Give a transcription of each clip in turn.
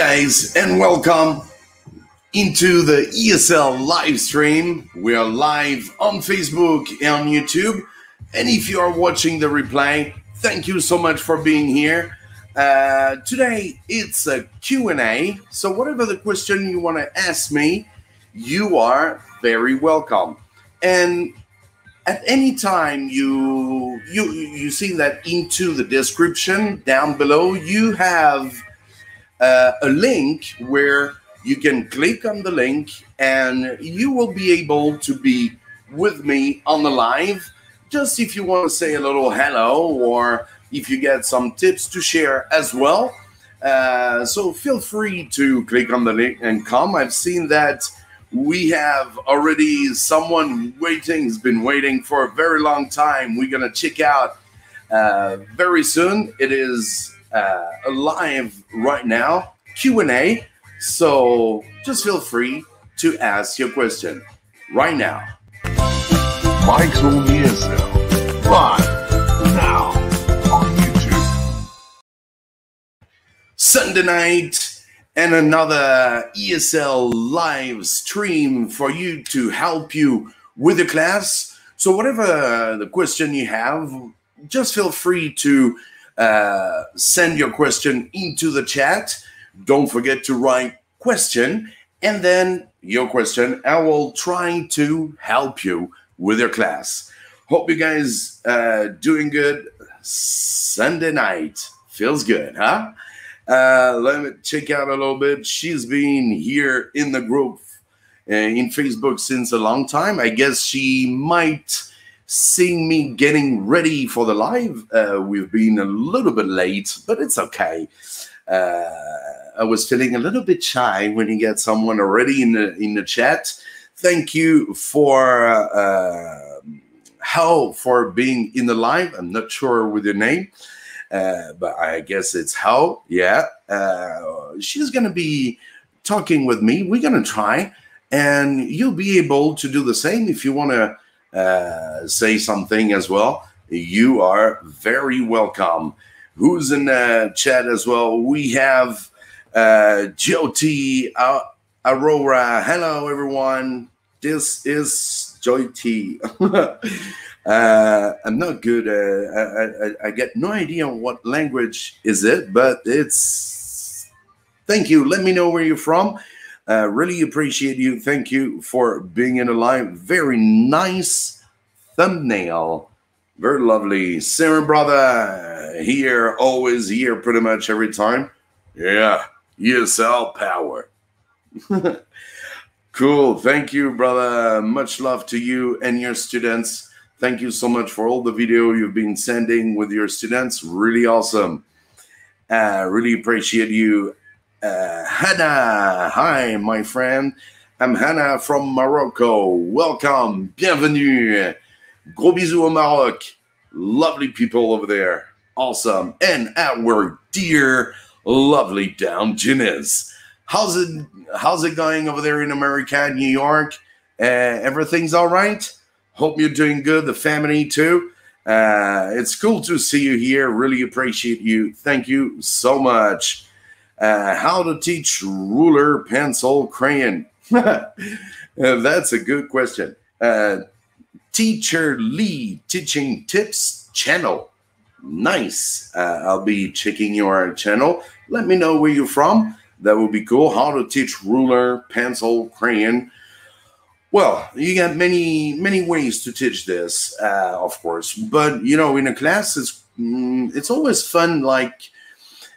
Guys, and welcome into the ESL live stream. We are live on Facebook and on YouTube. And if you are watching the replay, thank you so much for being here. Uh, today it's a Q&A. So whatever the question you want to ask me, you are very welcome. And at any time you you you see that into the description down below, you have uh, a link where you can click on the link and you will be able to be with me on the live. Just if you want to say a little hello or if you get some tips to share as well. Uh, so feel free to click on the link and come. I've seen that we have already someone waiting, has been waiting for a very long time. We're going to check out uh, very soon. It is uh, live right now, Q&A. So just feel free to ask your question right now. Mike's Home ESL, live now on YouTube. Sunday night and another ESL live stream for you to help you with the class. So whatever the question you have, just feel free to uh, send your question into the chat. Don't forget to write question and then your question. I will try to help you with your class. Hope you guys uh, doing good. Sunday night feels good, huh? Uh, let me check out a little bit. She's been here in the group uh, in Facebook since a long time. I guess she might seeing me getting ready for the live. Uh, we've been a little bit late, but it's okay. Uh, I was feeling a little bit shy when you get someone already in the in the chat. Thank you for uh, for being in the live. I'm not sure with your name, uh, but I guess it's how. Yeah, uh, she's gonna be talking with me. We're gonna try, and you'll be able to do the same if you want to uh, say something as well, you are very welcome. Who's in the chat as well? We have uh, Jyoti Aurora. Hello, everyone. This is Jyoti. uh, I'm not good. Uh, I, I, I get no idea what language is it, but it's. Thank you. Let me know where you're from. Uh, really appreciate you. Thank you for being in the live. Very nice thumbnail. Very lovely. Sarah brother here, always here, pretty much every time. Yeah, ESL power. cool. Thank you, brother. Much love to you and your students. Thank you so much for all the video you've been sending with your students. Really awesome. Uh, really appreciate you uh, Hannah. Hi, my friend. I'm Hannah from Morocco. Welcome. Bienvenue. Gros bisous au Maroc. Lovely people over there. Awesome. And our dear, lovely down Janice. How's it how's it going over there in America, New York? Uh, everything's all right? Hope you're doing good. The family too. Uh, it's cool to see you here. Really appreciate you. Thank you so much. Uh, how to teach ruler, pencil, crayon? uh, that's a good question. Uh, teacher Lee teaching tips channel. Nice. Uh, I'll be checking your channel. Let me know where you're from. That would be cool. How to teach ruler, pencil, crayon. Well, you got many many ways to teach this, uh, of course. But you know, in a class, it's mm, it's always fun. Like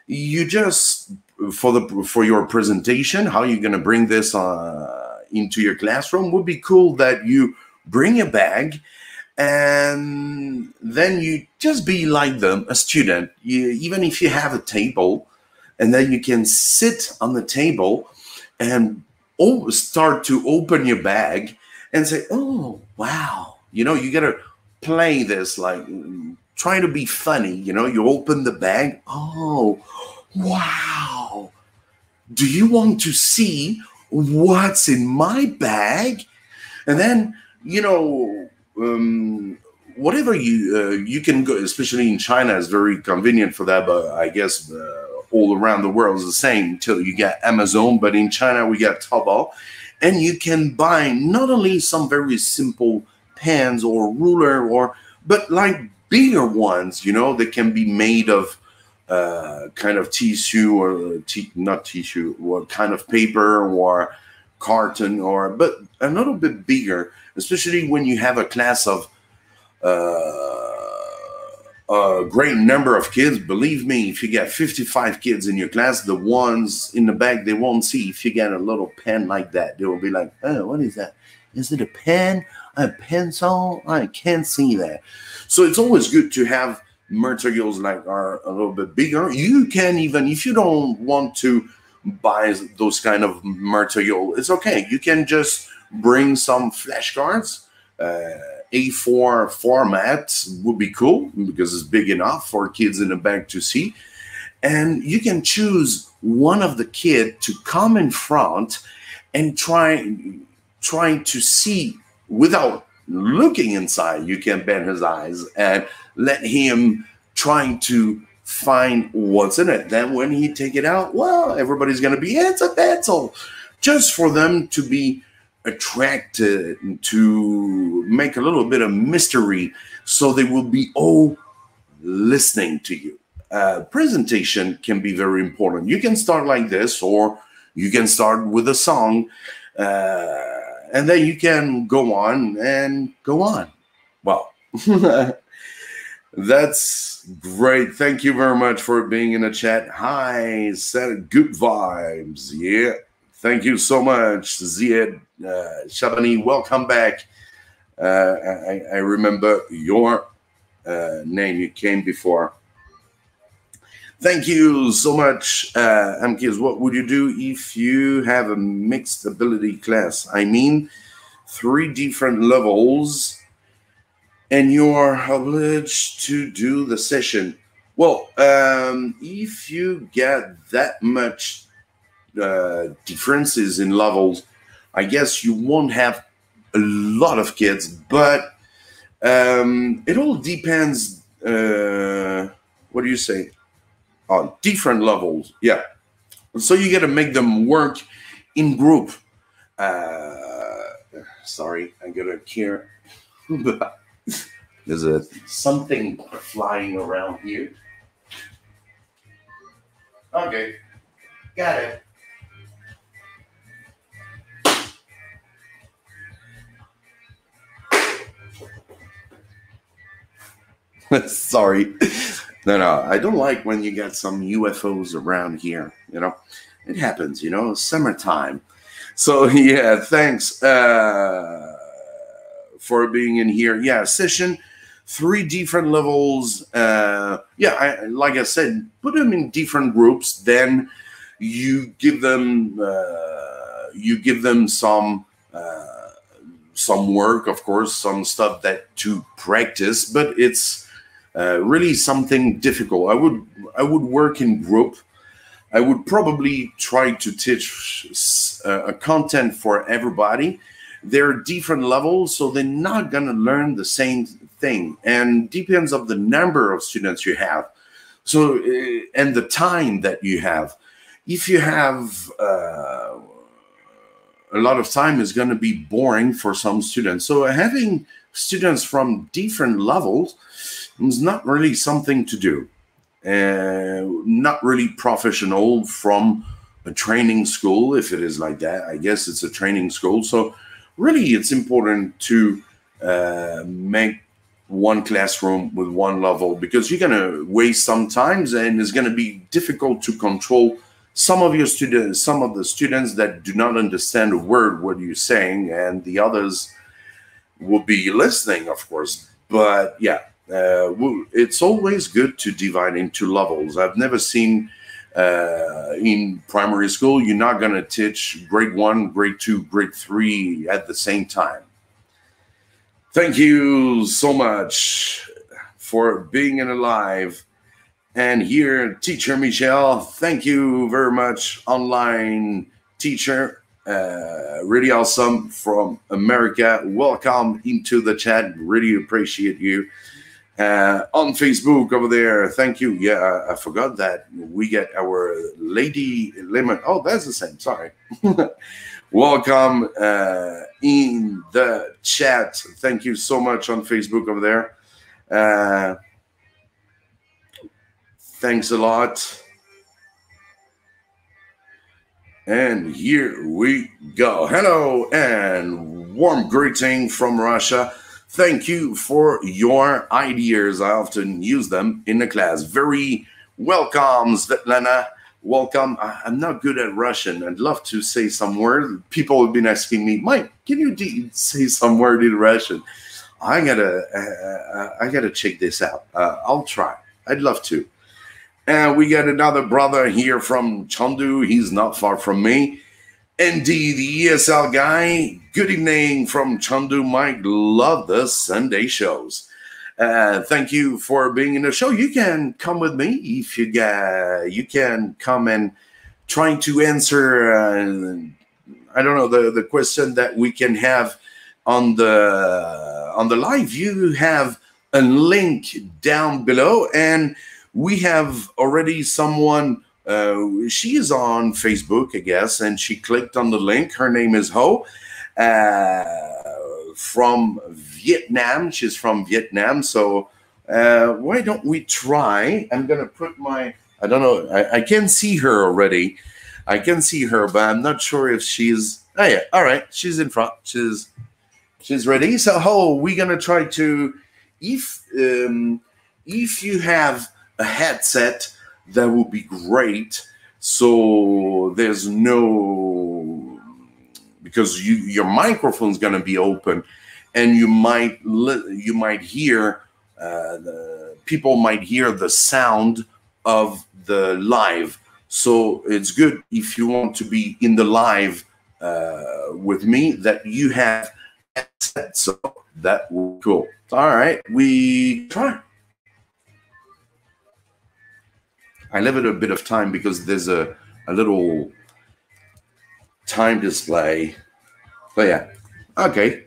you just for the for your presentation, how you're going to bring this uh, into your classroom would be cool that you bring a bag and then you just be like them, a student. You, even if you have a table, and then you can sit on the table and start to open your bag and say, "Oh, wow!" You know, you got to play this like try to be funny. You know, you open the bag. Oh, wow! do you want to see what's in my bag? And then, you know, um, whatever you uh, you can go, especially in China, is very convenient for that. But I guess uh, all around the world is the same until you get Amazon, but in China we got Taobao, and you can buy not only some very simple pens or ruler or but like bigger ones, you know, that can be made of uh, kind of tissue or t- not tissue, or kind of paper or carton or but a little bit bigger, especially when you have a class of uh, a great number of kids. Believe me, if you get 55 kids in your class, the ones in the back they won't see. If you get a little pen like that, they will be like, "Oh, what is that? Is it a pen? A pencil? I can't see that." So it's always good to have materials like are a little bit bigger. You can even if you don't want to buy those kind of material, it's okay. You can just bring some flashcards. Uh, A4 format would be cool because it's big enough for kids in the back to see. And you can choose one of the kid to come in front and try trying to see without looking inside. You can bend his eyes and let him trying to find what's in it. Then when he take it out, well, everybody's gonna be it's a pencil, just for them to be attracted to make a little bit of mystery, so they will be all listening to you. Uh, presentation can be very important. You can start like this, or you can start with a song, uh, and then you can go on and go on. Well. That's great. Thank you very much for being in the chat. Hi, said good vibes. Yeah. Thank you so much, Ziad uh, Shabani. Welcome back. Uh, I, I, remember your uh, name. You came before. Thank you so much, uh, Amkis. What would you do if you have a mixed ability class? I mean, three different levels and you are obliged to do the session. Well, um, if you get that much uh, differences in levels, I guess you won't have a lot of kids, but um, it all depends. Uh, what do you say? On different levels, yeah. So you got to make them work in group. Uh, sorry, I got a care. There's a something flying around here. Okay, got it. Sorry. No, no, I don't like when you get some UFOs around here. You know, it happens. You know, summertime. So yeah, thanks uh, for being in here. Yeah, session three different levels. Uh, yeah, I, like I said, put them in different groups. Then you give them uh, you give them some uh, some work, of course, some stuff that to practice. But it's uh, really something difficult. I would I would work in group. I would probably try to teach uh, a content for everybody. There are different levels, so they're not gonna learn the same thing and depends of the number of students you have so uh, and the time that you have if you have uh, a lot of time is going to be boring for some students so having students from different levels is not really something to do. Uh, not really professional from a training school if it is like that. I guess it's a training school. So really it's important to uh, make one classroom with one level because you're going to waste some times and it's going to be difficult to control some of your students some of the students that do not understand a word what you're saying and the others will be listening of course but yeah uh, it's always good to divide into levels i've never seen uh, in primary school you're not going to teach grade one grade two grade three at the same time Thank you so much for being in alive. And here, teacher Michelle, thank you very much, online teacher. Uh, really awesome from America. Welcome into the chat. Really appreciate you. uh, on Facebook over there. Thank you. Yeah, I, I forgot that we get our lady lemon. Oh, that's the same. Sorry. Welcome uh, in the chat. Thank you so much on Facebook over there. Uh, thanks a lot. And here we go. Hello and warm greeting from Russia. Thank you for your ideas. I often use them in the class. Very welcome, Svetlana. Welcome. I'm not good at Russian. I'd love to say some word. People have been asking me, Mike, can you say some word in Russian? I gotta, uh, uh, I gotta check this out. Uh, I'll try. I'd love to. And we got another brother here from Chengdu. He's not far from me. ND, the ESL guy. Good evening from Chengdu, Mike. Love the Sunday shows. Uh, thank you for being in the show. You can come with me if you get. You can come and trying to answer. Uh, I don't know the the question that we can have on the on the live. You have a link down below and we have already someone. Uh, she is on Facebook, I guess, and she clicked on the link. Her name is Ho uh, from Vietnam. She's from Vietnam. So uh, why don't we try? I'm gonna put my. I don't know. I, I can see her already. I can see her, but I'm not sure if she's. Oh yeah, all right. She's in front. She's she's ready. So Ho, we're gonna try to. If um, if you have a headset, that would be great. So there's no because you your microphone's going to be open, and you might you might hear uh, the people might hear the sound of the live. So it's good if you want to be in the live uh, with me that you have headset. So that will cool. All right, we try. I leave it a bit of time because there's a, a little time display. But yeah, okay.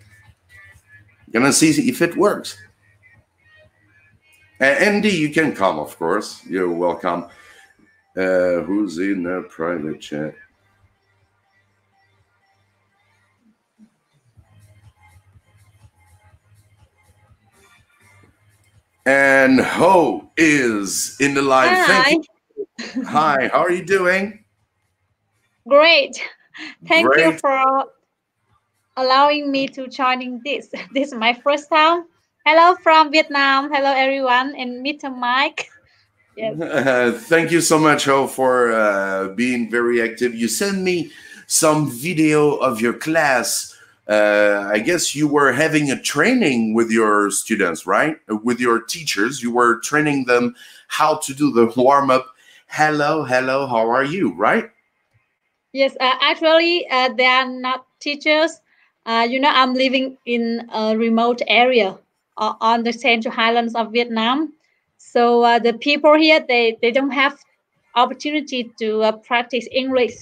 Gonna see if it works. Uh, Andy, you can come, of course. You're welcome. Uh, who's in the private chat? And Ho is in the live. Hi. Thank you Hi, how are you doing? Great. Thank you for allowing me to joining this. This is my first time. Hello from Vietnam. Hello everyone and Mr. Mike. Yes. Uh, thank you so much, Ho, for uh, being very active. You sent me some video of your class. Uh, I guess you were having a training with your students, right? With your teachers, you were training them how to do the warm up. Hello, hello, how are you? Right? Yes, uh, actually, uh, they are not teachers. Uh, you know, I'm living in a remote area uh, on the Central Highlands of Vietnam. So uh, the people here, they, they don't have opportunity to uh, practice English.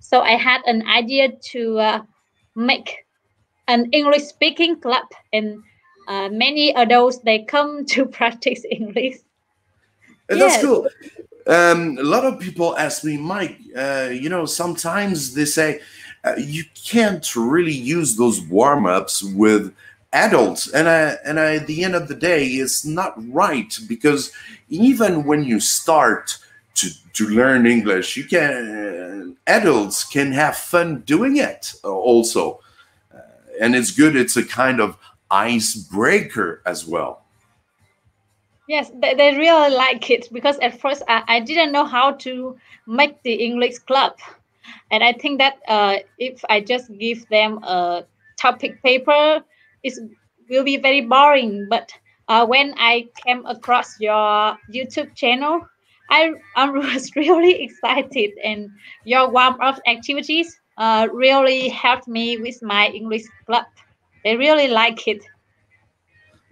So I had an idea to uh, make an English speaking club, and uh, many adults they come to practice English. And That's Yes. cool. Um, a lot of people ask me, Mike, uh, you know, sometimes they say uh, you can't really use those warm ups with adults. And, I, and I, at the end of the day, it's not right because even when you start to, to learn English, you can, adults can have fun doing it uh, also. Uh, and it's good, it's a kind of icebreaker as well. Yes, they, they really like it because at first I, I didn't know how to make the English club. And I think that uh, if I just give them a topic paper, it will be very boring. But uh, when I came across your YouTube channel, I, I was really excited. And your warm up activities uh, really helped me with my English club. They really like it.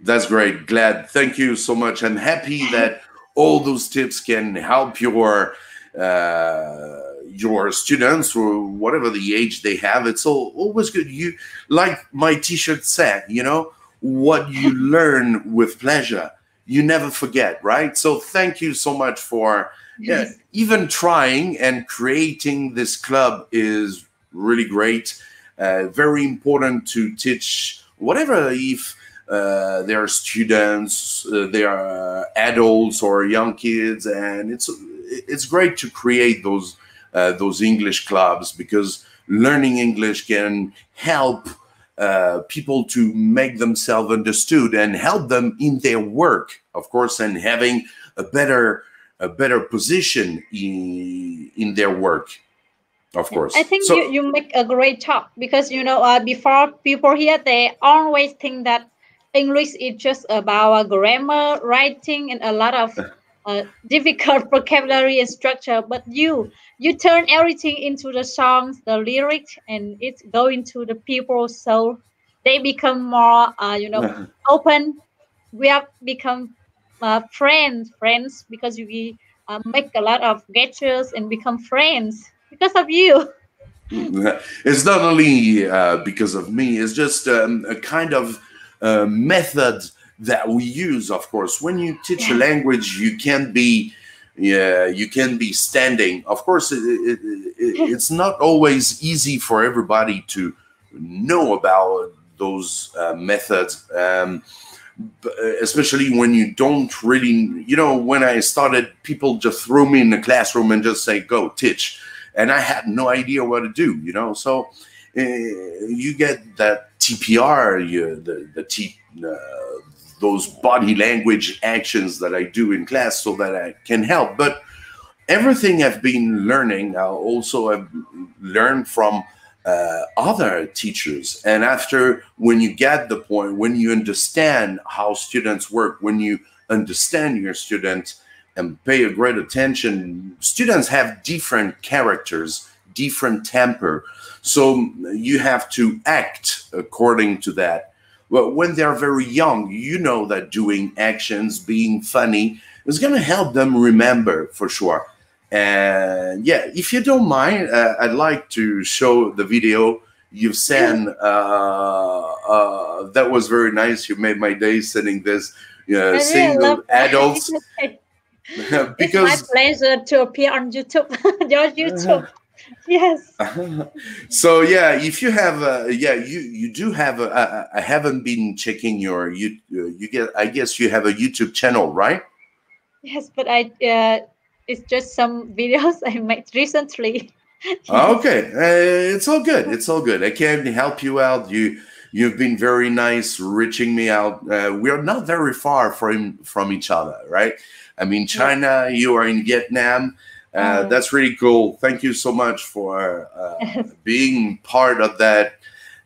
That's great. Glad. Thank you so much. I'm happy that all those tips can help your uh, your students or whatever the age they have. It's all, always good. You like my T-shirt said. You know what you learn with pleasure. you never forget, right? So thank you so much for yeah, even trying and creating this club is really great. Uh, very important to teach whatever if uh, they are students, uh, they are adults or young kids, and it's it's great to create those uh, those English clubs because learning English can help uh, people to make themselves understood and help them in their work, of course, and having a better a better position in in their work of course. I think so, you, you make a great talk because you know uh, before people here they always think that english is just about grammar writing and a lot of uh, difficult vocabulary and structure. But you you turn everything into the songs the lyrics and it's going to the people so they become more uh, you know open. We have become uh, friends friends because we uh, make a lot of gestures and become friends because of you. It's not only uh, because of me it's just um, a kind of uh, method that we use of course. When you teach yeah. a language you can't be yeah you can be standing. Of course it, it, it, it's not always easy for everybody to know about those uh, methods um, especially when you don't really you know when i started people just threw me in the classroom and just say go teach. And i had no idea what to do you know? So you get that tpr you, the, the t uh, those body language actions that i do in class so that i can help but everything i've been learning i also have learned from uh, other teachers. And after, when you get the point, when you understand how students work, when you understand your students and pay a great attention, students have different characters, different temper. So you have to act according to that. But when they're very young, you know that doing actions, being funny, is going to help them remember for sure. And yeah, if you don't mind, uh, I'd like to show the video you've sent. Uh, uh, that was very nice. You made my day sending this uh, single adults. because it's my pleasure to appear on YouTube. Your YouTube. yes so yeah if you have uh, yeah you you do have a, I, I haven't been checking your you you get i guess you have a youtube channel right yes but i uh it's just some videos I made recently. okay, uh, it's all good. It's all good. I can help you out. You you've been very nice, reaching me out. Uh, we are not very far from from each other, right? I mean, China. You are in Vietnam. Uh. That's really cool. Thank you so much for uh, being part of that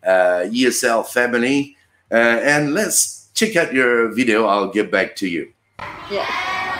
uh, ESL family. Uh, and let's check out your video. I'll get back to you. Yeah.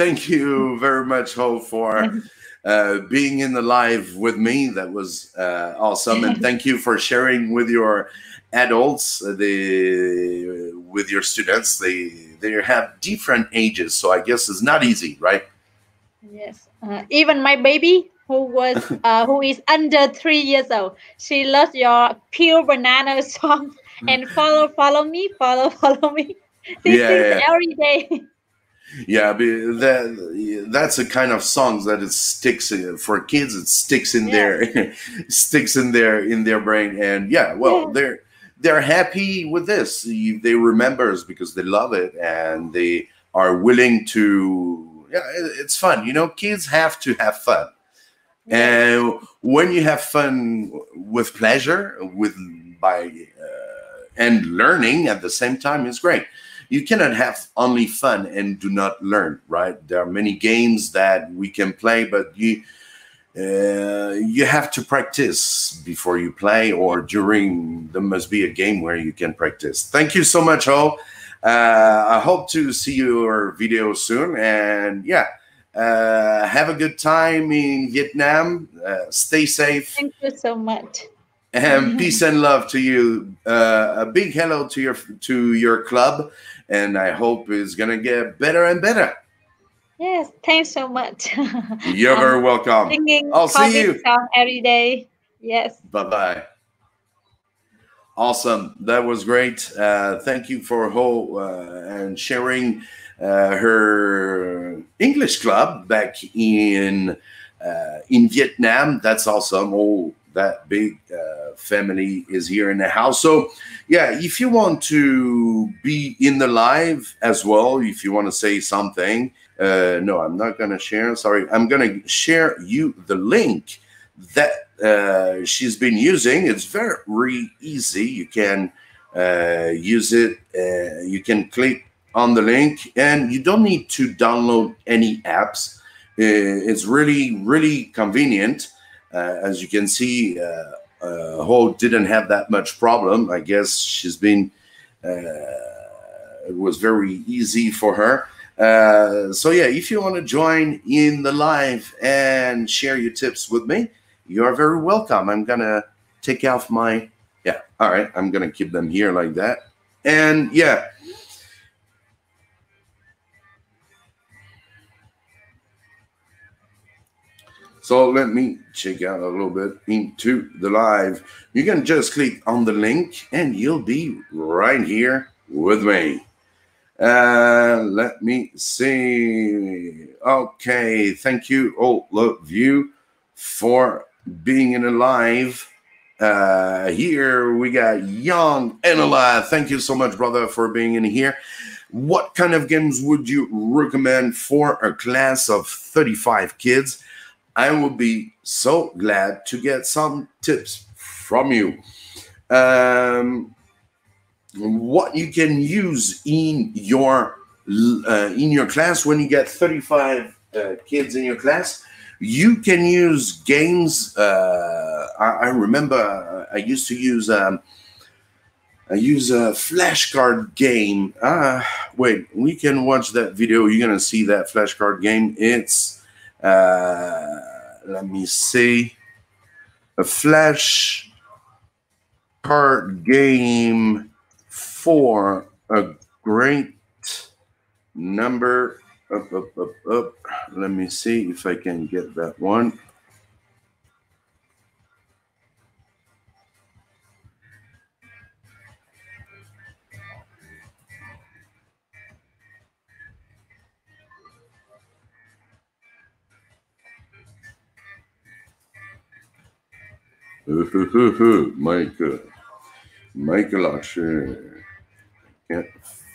Thank you very much, Ho, for uh, being in the live with me. That was uh, awesome. And thank you for sharing with your adults, uh, the, with your students. They, they have different ages. So I guess it's not easy, right? Yes. Uh, even my baby, who was uh, who is under three years old, she loves your pure banana song and follow, follow me, follow, follow me. This yeah, is yeah. every day. Yeah, that that's a kind of songs that it sticks for kids. It sticks in yeah. their sticks in their in their brain, and yeah, well, yeah. they're they're happy with this. They remember us because they love it, and they are willing to. Yeah, it's fun. You know, kids have to have fun. And when you have fun with pleasure, with by uh, and learning at the same time is great. You cannot have only fun and do not learn, right? There are many games that we can play, but you uh, you have to practice before you play or during there must be a game where you can practice. Thank you so much ho. Uh, i hope to see your video soon and yeah uh, have a good time in vietnam. Uh, stay safe. Thank you so much. And peace and love to you. Uh, a big hello to your to your club and i hope it's gonna get better and better Yes, thanks so much. You're very welcome. Singing I'll see you. every day. Yes. Bye bye. Awesome. That was great. Uh, thank you for Ho uh, and sharing uh, her English club back in uh, in Vietnam. That's awesome. Oh, that big uh, family is here in the house. So, yeah, if you want to be in the live as well, if you want to say something, uh, no, I'm not going to share. Sorry. I'm going to share you the link that uh, she's been using. It's very easy. You can uh, use it. Uh, you can click on the link and you don't need to download any apps. Uh, it's really, really convenient. Uh, as you can see, uh, uh, Ho didn't have that much problem. I guess she's been, it was very easy for her. Uh, so yeah, if you want to join in the live and share your tips with me, you are very welcome. I'm gonna take off my yeah. All right, I'm gonna keep them here like that. And yeah. So let me check out a little bit into the live. You can just click on the link and you'll be right here with me. Uh, let me see. Okay, thank you all of you for being in a live. Uh, here we got Young and Alive. Thank you so much, brother, for being in here. What kind of games would you recommend for a class of 35 kids? I will be so glad to get some tips from you. Um, what you can use in your uh, in your class when you get 35 uh, kids in your class you can use games uh, I, I, remember i used to use um, i use a flashcard game. Ah wait we can watch that video. You're gonna see that flashcard game. It's uh, let me see a flash card game for a great number up, up, up, up. Let me see if I can get that one. Michael, Michael Asher can't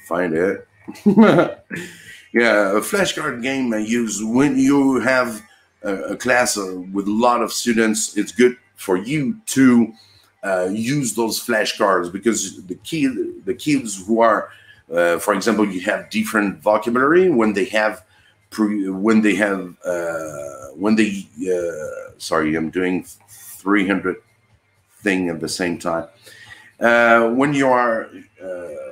find it. yeah, a flashcard game I use when you have a, a class uh, with a lot of students. It's good for you to uh, use those flashcards because the key the kids who are, uh, for example, you have different vocabulary when they have pre, when they have uh, when they uh, sorry I'm doing 300 thing at the same time. Uh, when you are uh,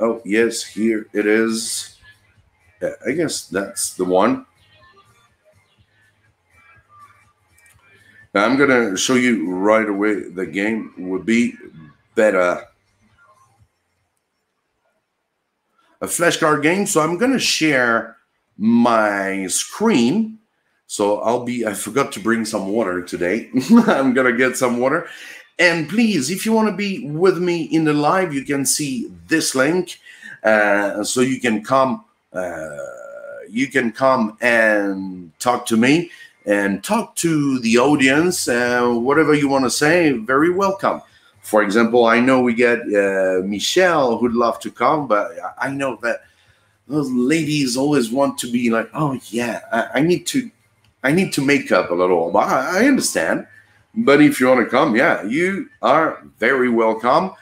Oh, yes, here it is. Yeah, I guess that's the one. Now I'm going to show you right away the game would be better. A flashcard game. So I'm going to share my screen. So I'll be, I forgot to bring some water today. I'm going to get some water. And please, if you want to be with me in the live, you can see this link. Uh, so you can come, uh, you can come and talk to me and talk to the audience. Uh, whatever you want to say, very welcome. For example, I know we get uh, Michelle who'd love to come, but I know that those ladies always want to be like, oh yeah, I, I need to I need to make up a little. I, I understand. But if you want to come, yeah, you are very welcome.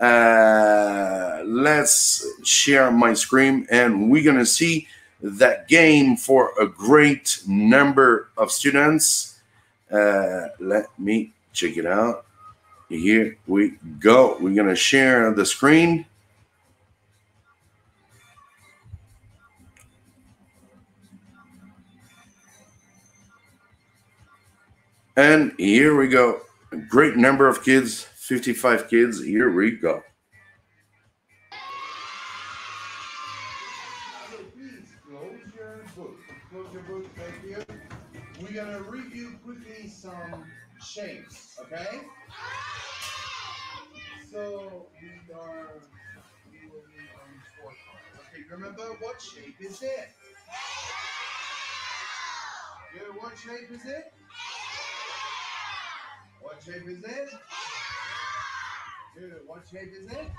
Uh, let's share my screen and we're going to see that game for a great number of students. Uh, let me check it out. Here we go. We're going to share the screen. And here we go. A great number of kids, 55 kids. Here we go. Please close your book. Close your book, thank you. We're gonna review quickly some shapes, okay? So we are we will be on four cards. Okay, remember what shape is it? Good, what shape is it? What shape is it? Good, what shape is it?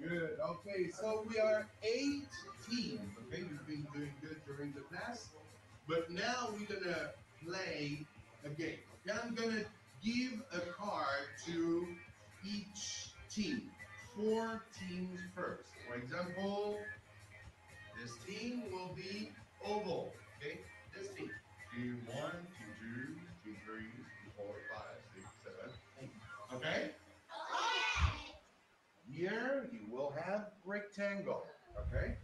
Good. Okay, so we are eight teams. Okay, you've been doing good during the class, but now we're gonna play a game. Okay, I'm gonna give a card to each team. Four teams first. For example, this team will be oval. Okay, this team. Team one, team two, team three, four, five, six, seven, eight. Okay. Here you will have rectangle, okay?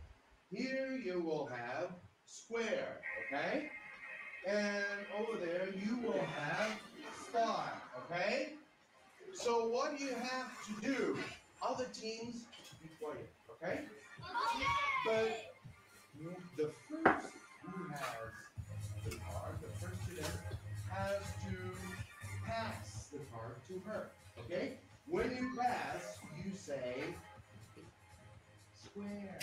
Here you will have square, okay? And over there you will have star, okay? So what you have to do, other teams, be quiet, okay? But the first who has has to pass the card to her, okay? When you pass, you say square,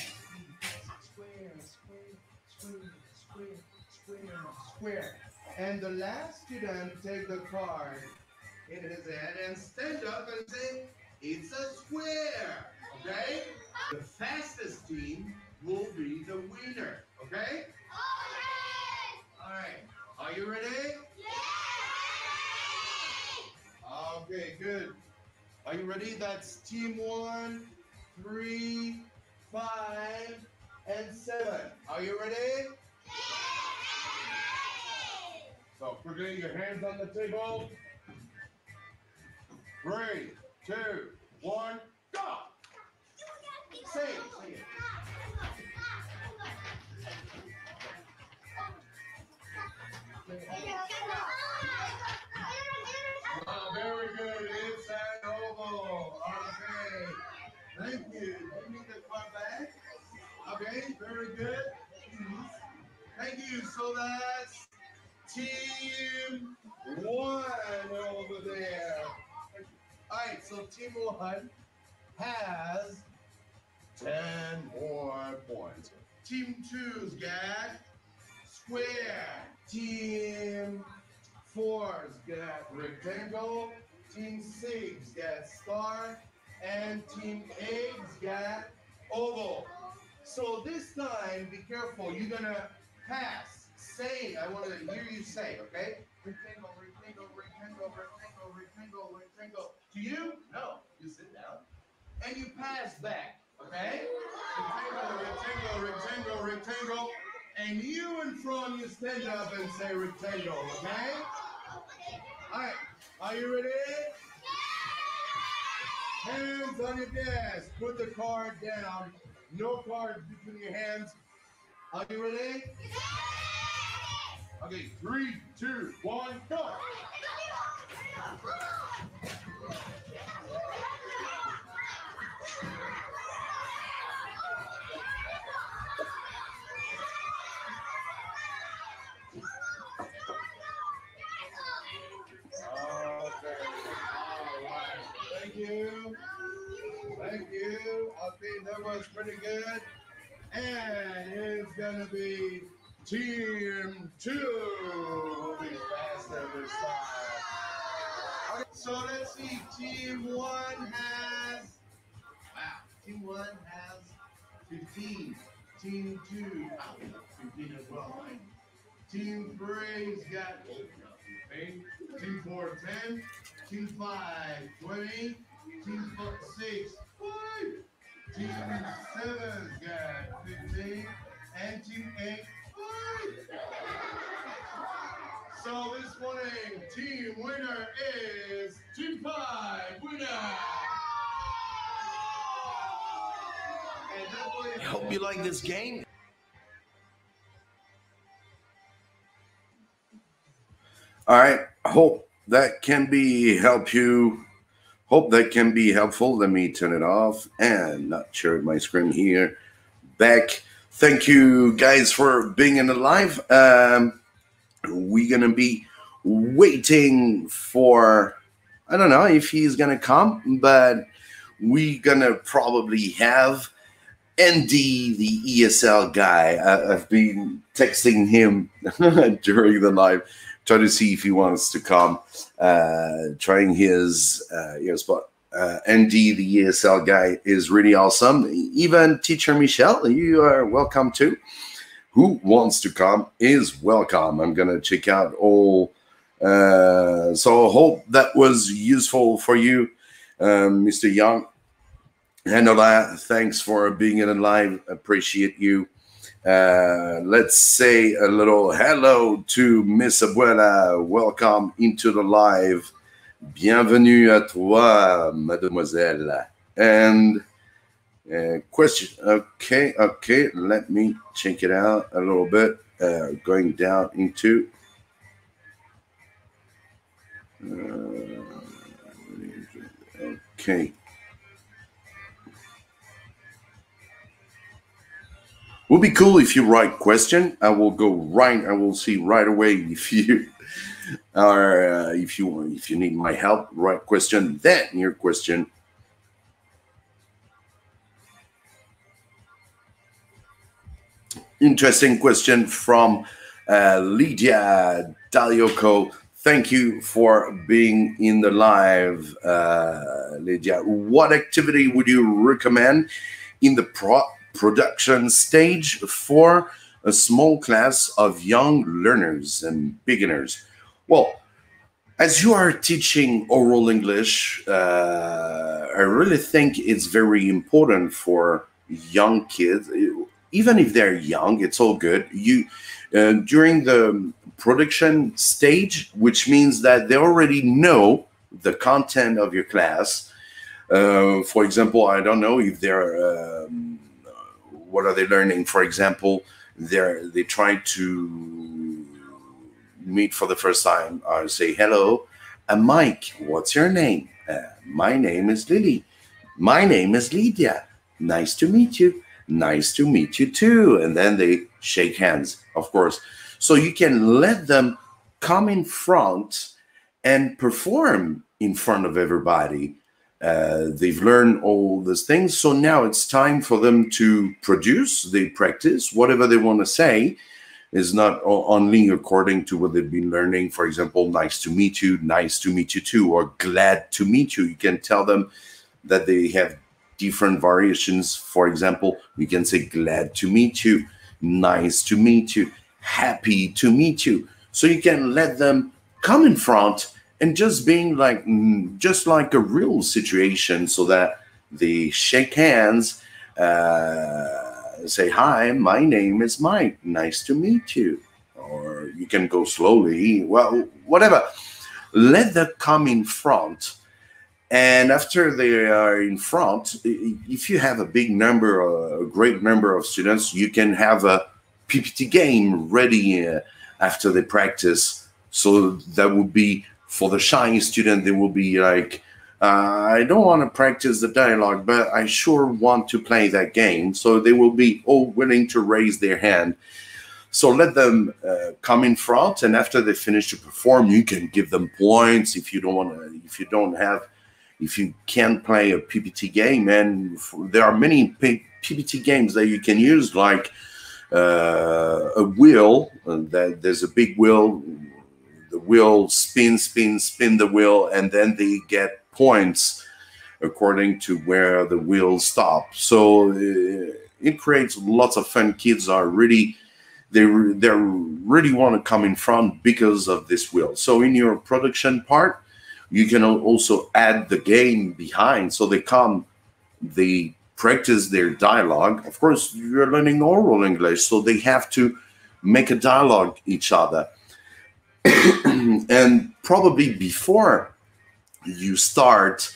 square, square, square, square, square, square. And the last student take the card in his hand and stand up and say, it's a square, okay? The fastest team will be the winner, okay? All right, are you ready? Yeah. Okay, good. Are you ready? That's team one, three, five, and seven. Are you ready? So quickly, your hands on the table. Three, two, one, go! Say it. Oh, very good. An oval. Okay. Thank you. You need card back. Okay, very good. Thank you. So that's team one over there. All right, so team one has 10 more points. Team two's got square. Team four's got rectangle. Team six got star. And team eight's got oval. So this time, be careful. You're gonna pass. Say, I want to hear you say, okay? Rectangle, rectangle, rectangle, rectangle, rectangle, rectangle. To you? No. You sit down. And you pass back, okay? Rectangle, rectangle, rectangle, rectangle. And you in front, you stand up and say rectangle, okay? All right. Are you ready? Hands on your desk. Put the card down. No cards between your hands. Are you ready? Okay, three, two, one, go. That was pretty good. And it's gonna be team two. Okay, so let's see. Team one has wow. Team one has 15. Team two, 15 as well. Team three's got eight. Team four, 10. Team five, 20. Team four, six, five. Team seven's got 15. And eight, five. So this morning, team winner is Team Five winner. I hope you like this game. All right. I hope that can be help you. Hope that can be helpful. Let me turn it off and not share my screen here. Back. Thank you guys for being in the live. Um, we're gonna be waiting for. I don't know if he's gonna come, but we're gonna probably have Andy, the ESL guy. I've been texting him during the live, trying to see if he wants to come, uh, trying his uh, spot. Uh, Andy, the ESL guy, is really awesome. Even Teacher Michelle, you are welcome too. Who wants to come is welcome. I'm gonna check out all. Uh, so hope that was useful for you, um, Mr. Young. Hanola, thanks for being in live. Appreciate you. Uh, let's say a little hello to Miss Abuela. Welcome into the live. Bienvenue à toi, mademoiselle. And uh, question. Okay, okay. Let me check it out a little bit. Uh, going down into. Uh, okay. Would be cool if you write question. I will go right. I will see right away if you are uh, if you if you need my help. Write question. Then your question. Interesting question from uh, Lydia Dalioko. Thank you for being in the live, uh, Lydia. What activity would you recommend in the pro production stage for a small class of young learners and beginners? Well, as you are teaching oral English, uh, I really think it's very important for young kids, even if they're young, it's all good. You uh, during the production stage, which means that they already know the content of your class. Uh, for example, I don't know if they're um, what are they learning? For example, they're they try to meet for the first time or say hello. And Mike, what's your name? Uh, my name is Lily. My name is Lydia. Nice to meet you. Nice to meet you too. And then they shake hands, of course. So you can let them come in front and perform in front of everybody. Uh, they've learned all these things. So now it's time for them to produce, they practice whatever they want to say is not only according to what they've been learning. For example, nice to meet you, nice to meet you too, or glad to meet you. You can tell them that they have different variations. For example, you can say glad to meet you, nice to meet you, happy to meet you. So you can let them come in front and just being like mm, just like a real situation so that they shake hands uh, say hi my name is mike. Nice to meet you. Or you can go slowly. Well whatever. Let them come in front. And after they are in front if you have a big number a great number of students you can have a ppt game ready uh, after they practice. So that would be for the shy student, they will be like, uh, I don't want to practice the dialogue, but I sure want to play that game. So they will be all willing to raise their hand. So let them uh, come in front, and after they finish to perform, you can give them points if you don't want to. If you don't have, if you can't play a PPT game, and there are many PPT games that you can use, like uh, a wheel. that there's a big wheel the wheel spin, spin, spin the wheel, and then they get points according to where the wheel stops. So uh, it creates lots of fun. Kids are really they they really want to come in front because of this wheel. So in your production part, you can also add the game behind, so they come, they practice their dialogue. Of course, you're learning oral English, so they have to make a dialogue each other. and probably before you start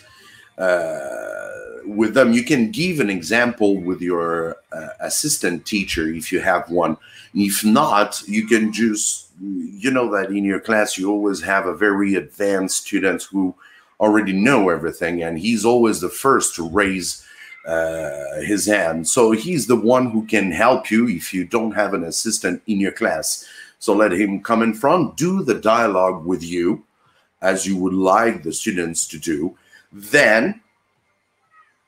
uh, with them, you can give an example with your uh, assistant teacher if you have one. If not, you can just, you know, that in your class you always have a very advanced student who already know everything, and he's always the first to raise uh, his hand. So he's the one who can help you if you don't have an assistant in your class. So let him come in front, do the dialogue with you as you would like the students to do. Then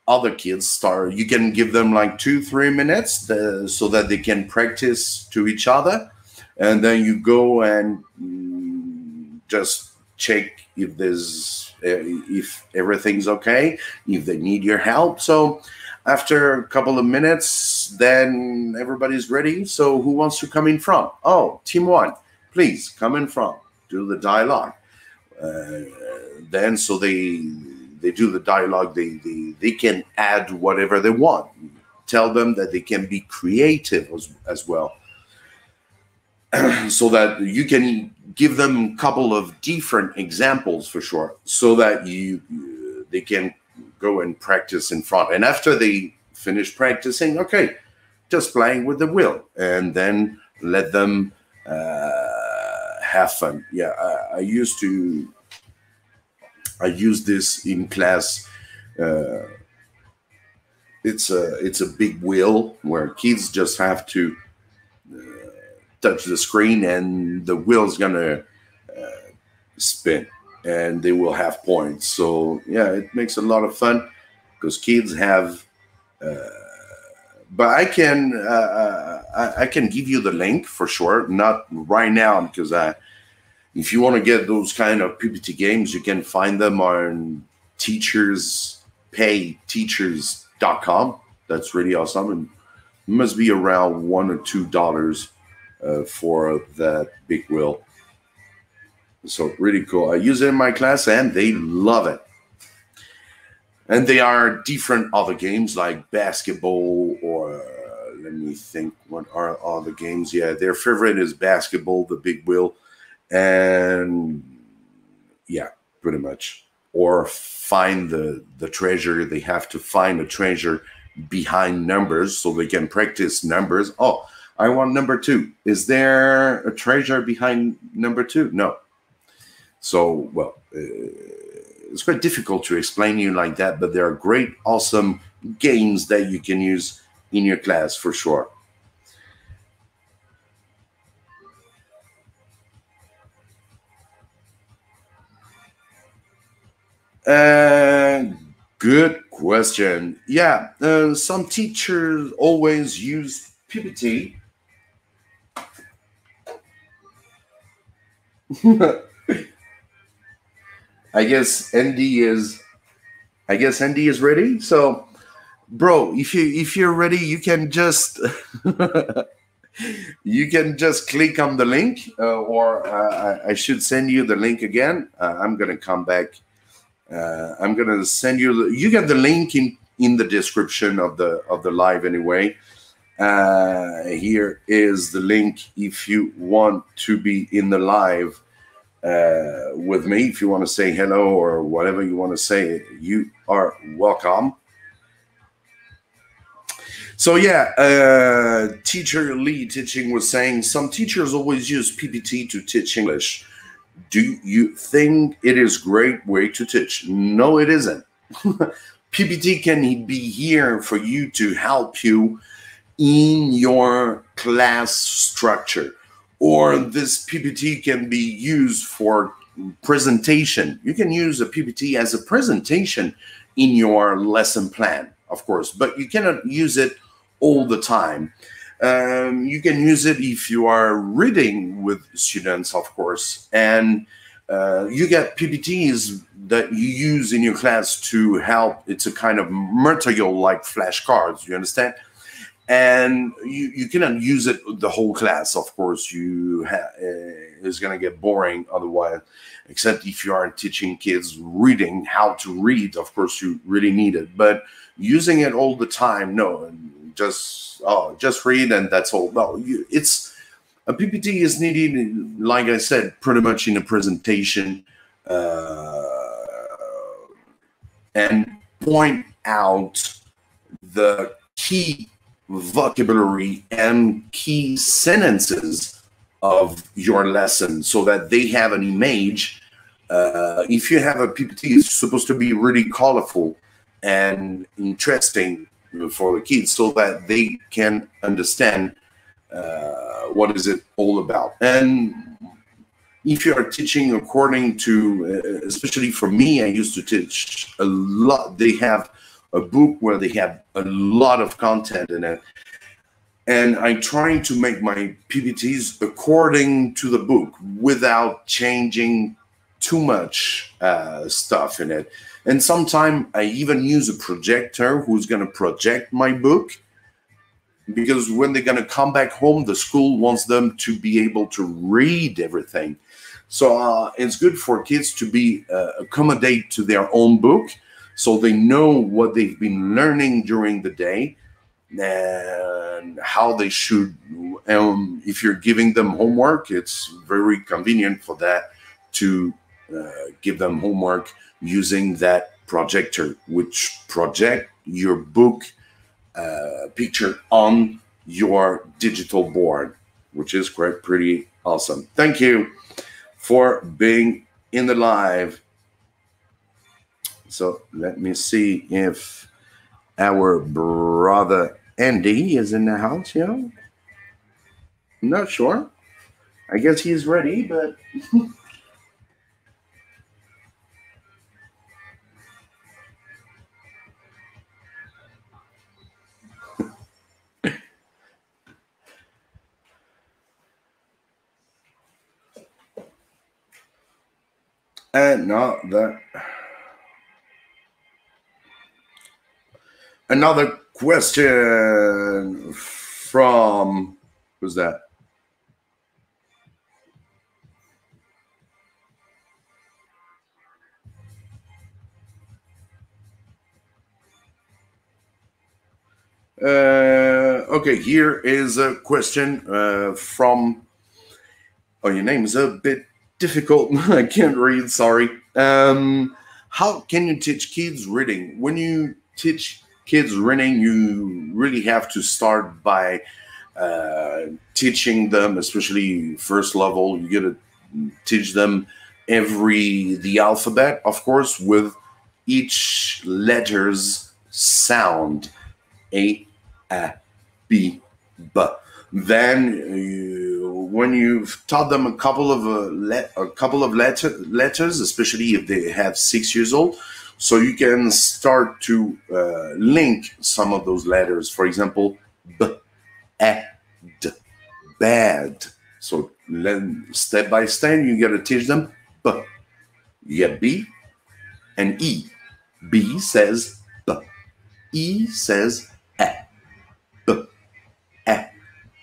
other kids start, you can give them like two, three minutes uh, so that they can practice to each other. And then you go and mm, just check if there's uh, if everything's okay if they need your help so after a couple of minutes then everybody's ready. So who wants to come in from? oh team one please come in from. do the dialogue. Uh, then so they they do the dialogue. They, they they can add whatever they want. Tell them that they can be creative as, as well. So that you can give them a couple of different examples for sure so that you they can go and practice in front. And after they finish practicing okay just playing with the wheel and then let them uh, have fun. Yeah I, I used to i use this in class uh, it's a it's a big wheel where kids just have to touch the screen and the wheel's gonna uh, spin and they will have points. So yeah it makes a lot of fun because kids have uh, but i can uh, I, I can give you the link for sure. Not right now because i if you want to get those kind of ppt games you can find them on teachers pay teachers.com that's really awesome and must be around one or two dollars uh, for that big wheel. So really cool. I use it in my class and they love it. And they are different other games like basketball or let me think what are other games. Yeah, their favorite is basketball, the big wheel, and yeah, pretty much. Or find the the treasure. They have to find a treasure behind numbers so they can practice numbers. Oh, I want number two. Is there a treasure behind number two? No. So, well, uh, it's quite difficult to explain to you like that, but there are great, awesome games that you can use in your class for sure. Uh, good question. Yeah, uh, some teachers always use PPT I guess Andy is I guess Andy is ready. So bro, if you if you're ready, you can just you can just click on the link uh, or uh, I, should send you the link again. Uh, I'm going to come back uh, I'm going to send you the, you get the link in in the description of the of the live anyway. Uh, here is the link if you want to be in the live uh, with me. If you want to say hello or whatever you want to say, you are welcome. So yeah, uh, teacher Lee teaching was saying some teachers always use PPT to teach English. Do you think it is great way to teach? No, it isn't. PPT can be here for you to help you in your class structure or this ppt can be used for presentation. You can use a ppt as a presentation in your lesson plan of course but you cannot use it all the time. Um, you can use it if you are reading with students of course and uh, you get ppts that you use in your class to help. It's a kind of material like flashcards you understand and you, you cannot use it the whole class. Of course you ha- uh, it's going to get boring otherwise except if you are teaching kids reading how to read. Of course you really need it but using it all the time no just oh just read and that's all. No you, it's a ppt is needed like i said pretty much in a presentation uh, and point out the key vocabulary and key sentences of your lesson so that they have an image. Uh, if you have a PPT, it's supposed to be really colorful and interesting for the kids so that they can understand uh, what is it all about. And if you are teaching according to, uh, especially for me, I used to teach a lot. They have a book where they have a lot of content in it. And I'm trying to make my PPTs according to the book without changing too much uh, stuff in it. And sometimes I even use a projector who's going to project my book because when they're going to come back home, the school wants them to be able to read everything. So uh, it's good for kids to be uh, accommodate to their own book so they know what they've been learning during the day and how they should um, if you're giving them homework it's very convenient for that to uh, give them homework using that projector which project your book uh, picture on your digital board which is quite pretty awesome. Thank you for being in the live so let me see if our brother Andy is in the house, you know. Not sure. I guess he's ready, but eh, and another question from who's that? Uh, okay, here is a question uh, from. Oh, your name is a bit difficult. I can't read. Sorry. Um, how can you teach kids reading when you teach kids running, you really have to start by uh, teaching them, especially first level. You got to teach them every the alphabet, of course, with each letter's sound. A, A, B, B. Then you, when you've taught them a couple of uh, le- a couple of letter- letters, especially if they have six years old, so you can start to uh, link some of those letters. For example, b, e, d, bad. So then, step by step, you got to teach them b. You get B and E. B says b. E says e. B, e,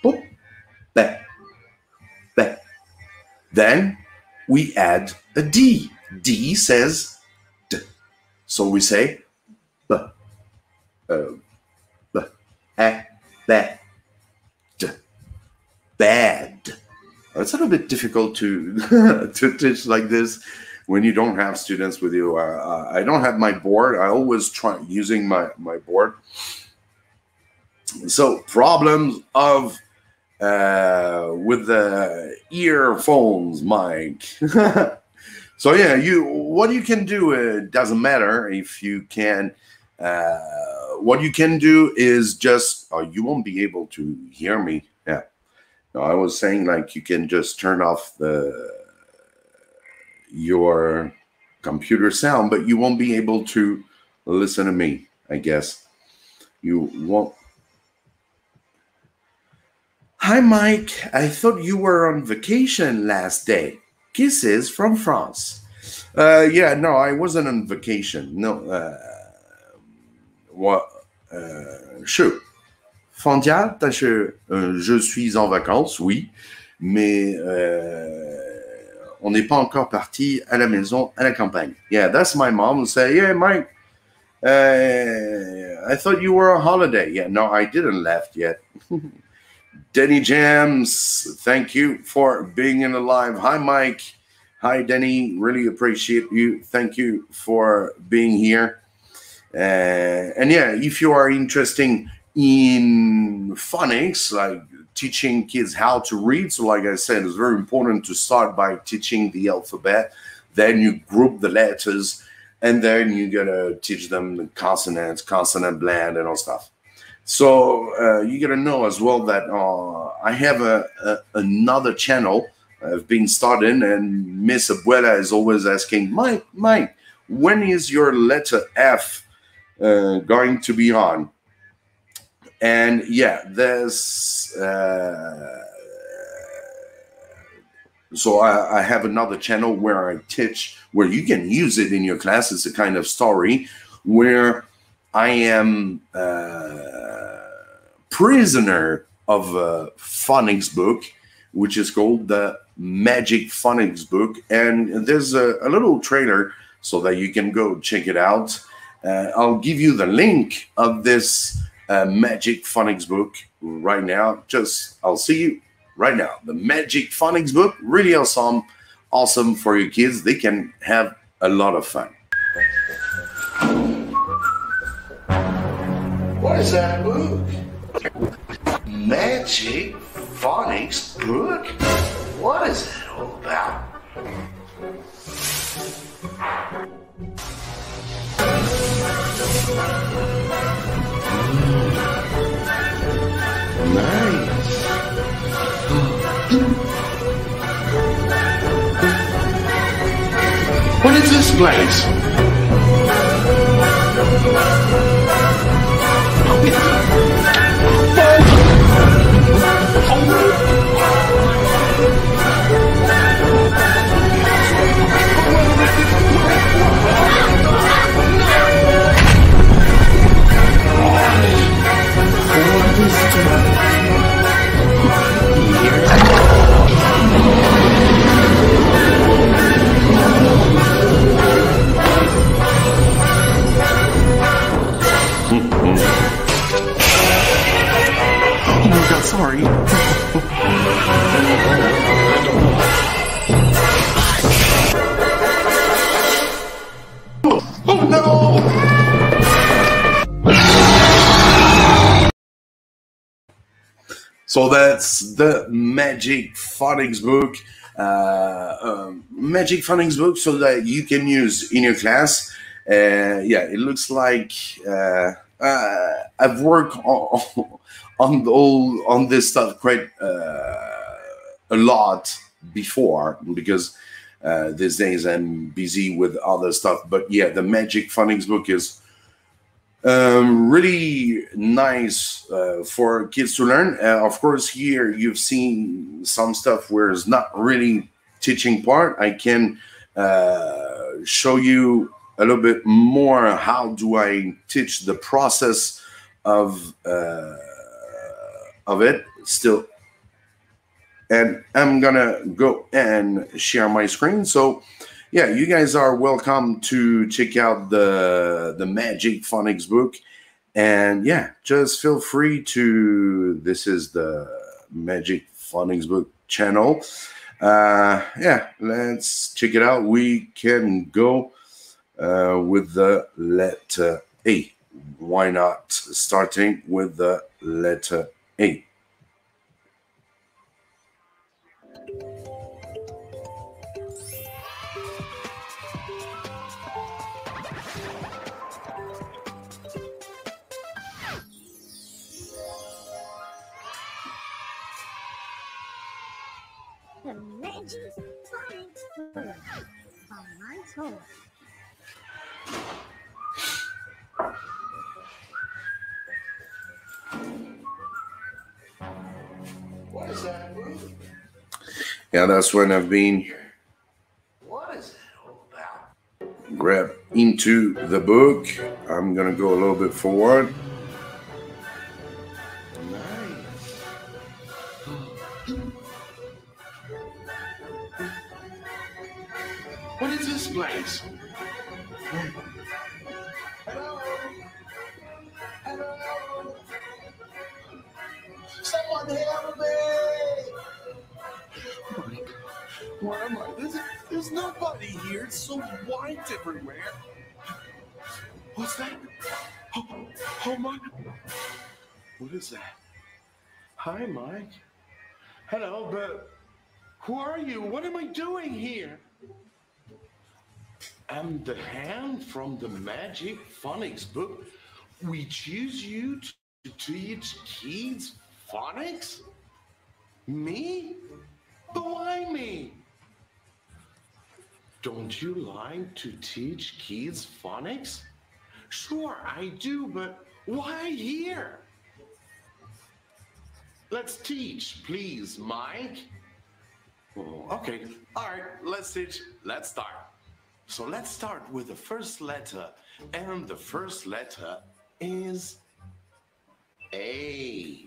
b, be, be. Then we add a D. D says so we say b, uh, b, a, bad, bad. It's a little bit difficult to to teach like this when you don't have students with you. Uh, I don't have my board. I always try using my my board. So problems of uh, with the earphones, Mike. So yeah, you what you can do it uh, doesn't matter if you can. Uh, what you can do is just oh, you won't be able to hear me. Yeah, no, I was saying like you can just turn off the your computer sound, but you won't be able to listen to me. I guess you won't. Hi, Mike. I thought you were on vacation last day kisses from France. Uh, yeah, no, I wasn't on vacation. No, uh, what? Uh, sure. Fondia, tâche, euh, je suis en vacances, oui, mais euh, on n'est pas encore parti à la maison, à la campagne. Yeah, that's my mom say, yeah, Mike, uh, I thought you were on holiday. Yeah, no, I didn't left yet. Denny Jams, thank you for being in the live. Hi, Mike. Hi, Denny. Really appreciate you. Thank you for being here. Uh, and yeah, if you are interested in phonics, like teaching kids how to read, so like I said, it's very important to start by teaching the alphabet. Then you group the letters, and then you're gonna teach them the consonants, consonant blend, and all stuff. So uh, you gotta know as well that uh, I have a, a another channel I've been starting, and Miss Abuela is always asking, Mike, Mike, when is your letter F uh, going to be on? And yeah, there's uh, so I, I have another channel where I teach where you can use it in your class. It's a kind of story where I am uh, prisoner of a phonics book, which is called the Magic Phonics book, and there's a, a little trailer so that you can go check it out. Uh, I'll give you the link of this uh, Magic Phonics book right now. Just I'll see you right now. The Magic Phonics book, really awesome, awesome for your kids. They can have a lot of fun. What is that book? Magic Phonics book? What is that all about? Nice. What is this place? Oh sorry. So that's the Magic Phonics book, uh, um, Magic Phonics book, so that you can use in your class. Uh, yeah, it looks like uh, uh, I've worked on, on all on this stuff quite uh, a lot before because uh, these days I'm busy with other stuff. But yeah, the Magic Phonics book is um, really nice uh, for kids to learn. Uh, of course, here you've seen some stuff where it's not really teaching part. I can uh, show you a little bit more how do I teach the process of uh, of it still. And I'm gonna go and share my screen. So yeah, you guys are welcome to check out the the Magic Phonics book, and yeah, just feel free to. This is the Magic Phonics book channel. Uh, yeah, let's check it out. We can go uh, with the letter A. Why not? Starting with the letter A. What is that? Yeah, that's when I've been What is that all about? grab into the book. I'm gonna go a little bit forward. From the Magic Phonics book. We choose you to teach kids phonics? Me? But why me? Don't you like to teach kids phonics? Sure, I do, but why here? Let's teach, please, Mike. Oh, okay, all right, let's teach. Let's start. So let's start with the first letter, and the first letter is A.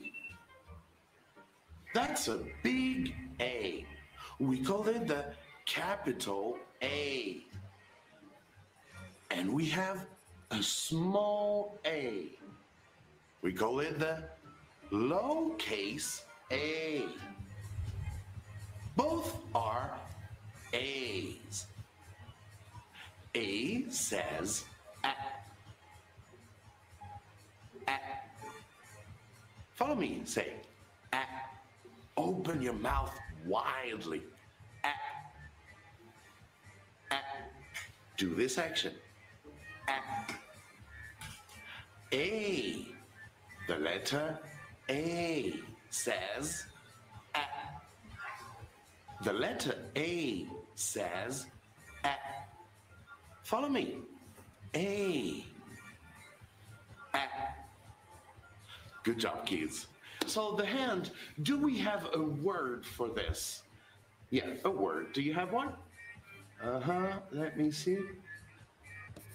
That's a big A. We call it the capital A. And we have a small a. We call it the lowercase a. Both are A's. A says a. A. Follow me, say a. Open your mouth widely. A. A. Do this action. A. A. The letter A says A. The letter A says. Follow me. A. A. Good job, kids. So the hand, do we have a word for this? Yeah, a word. Do you have one? Uh-huh. Let me see.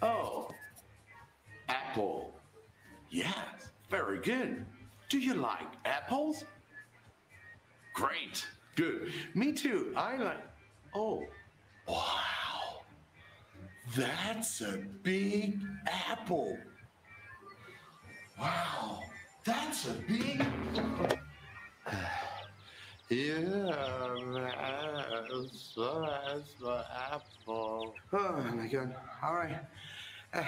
Oh, apple. Yes, very good. Do you like apples? Great. Good. Me too. I like. Oh, wow. That's a big apple. Wow. That's a big. Yeah, that's, that's the apple. Oh my god. All right. Uh,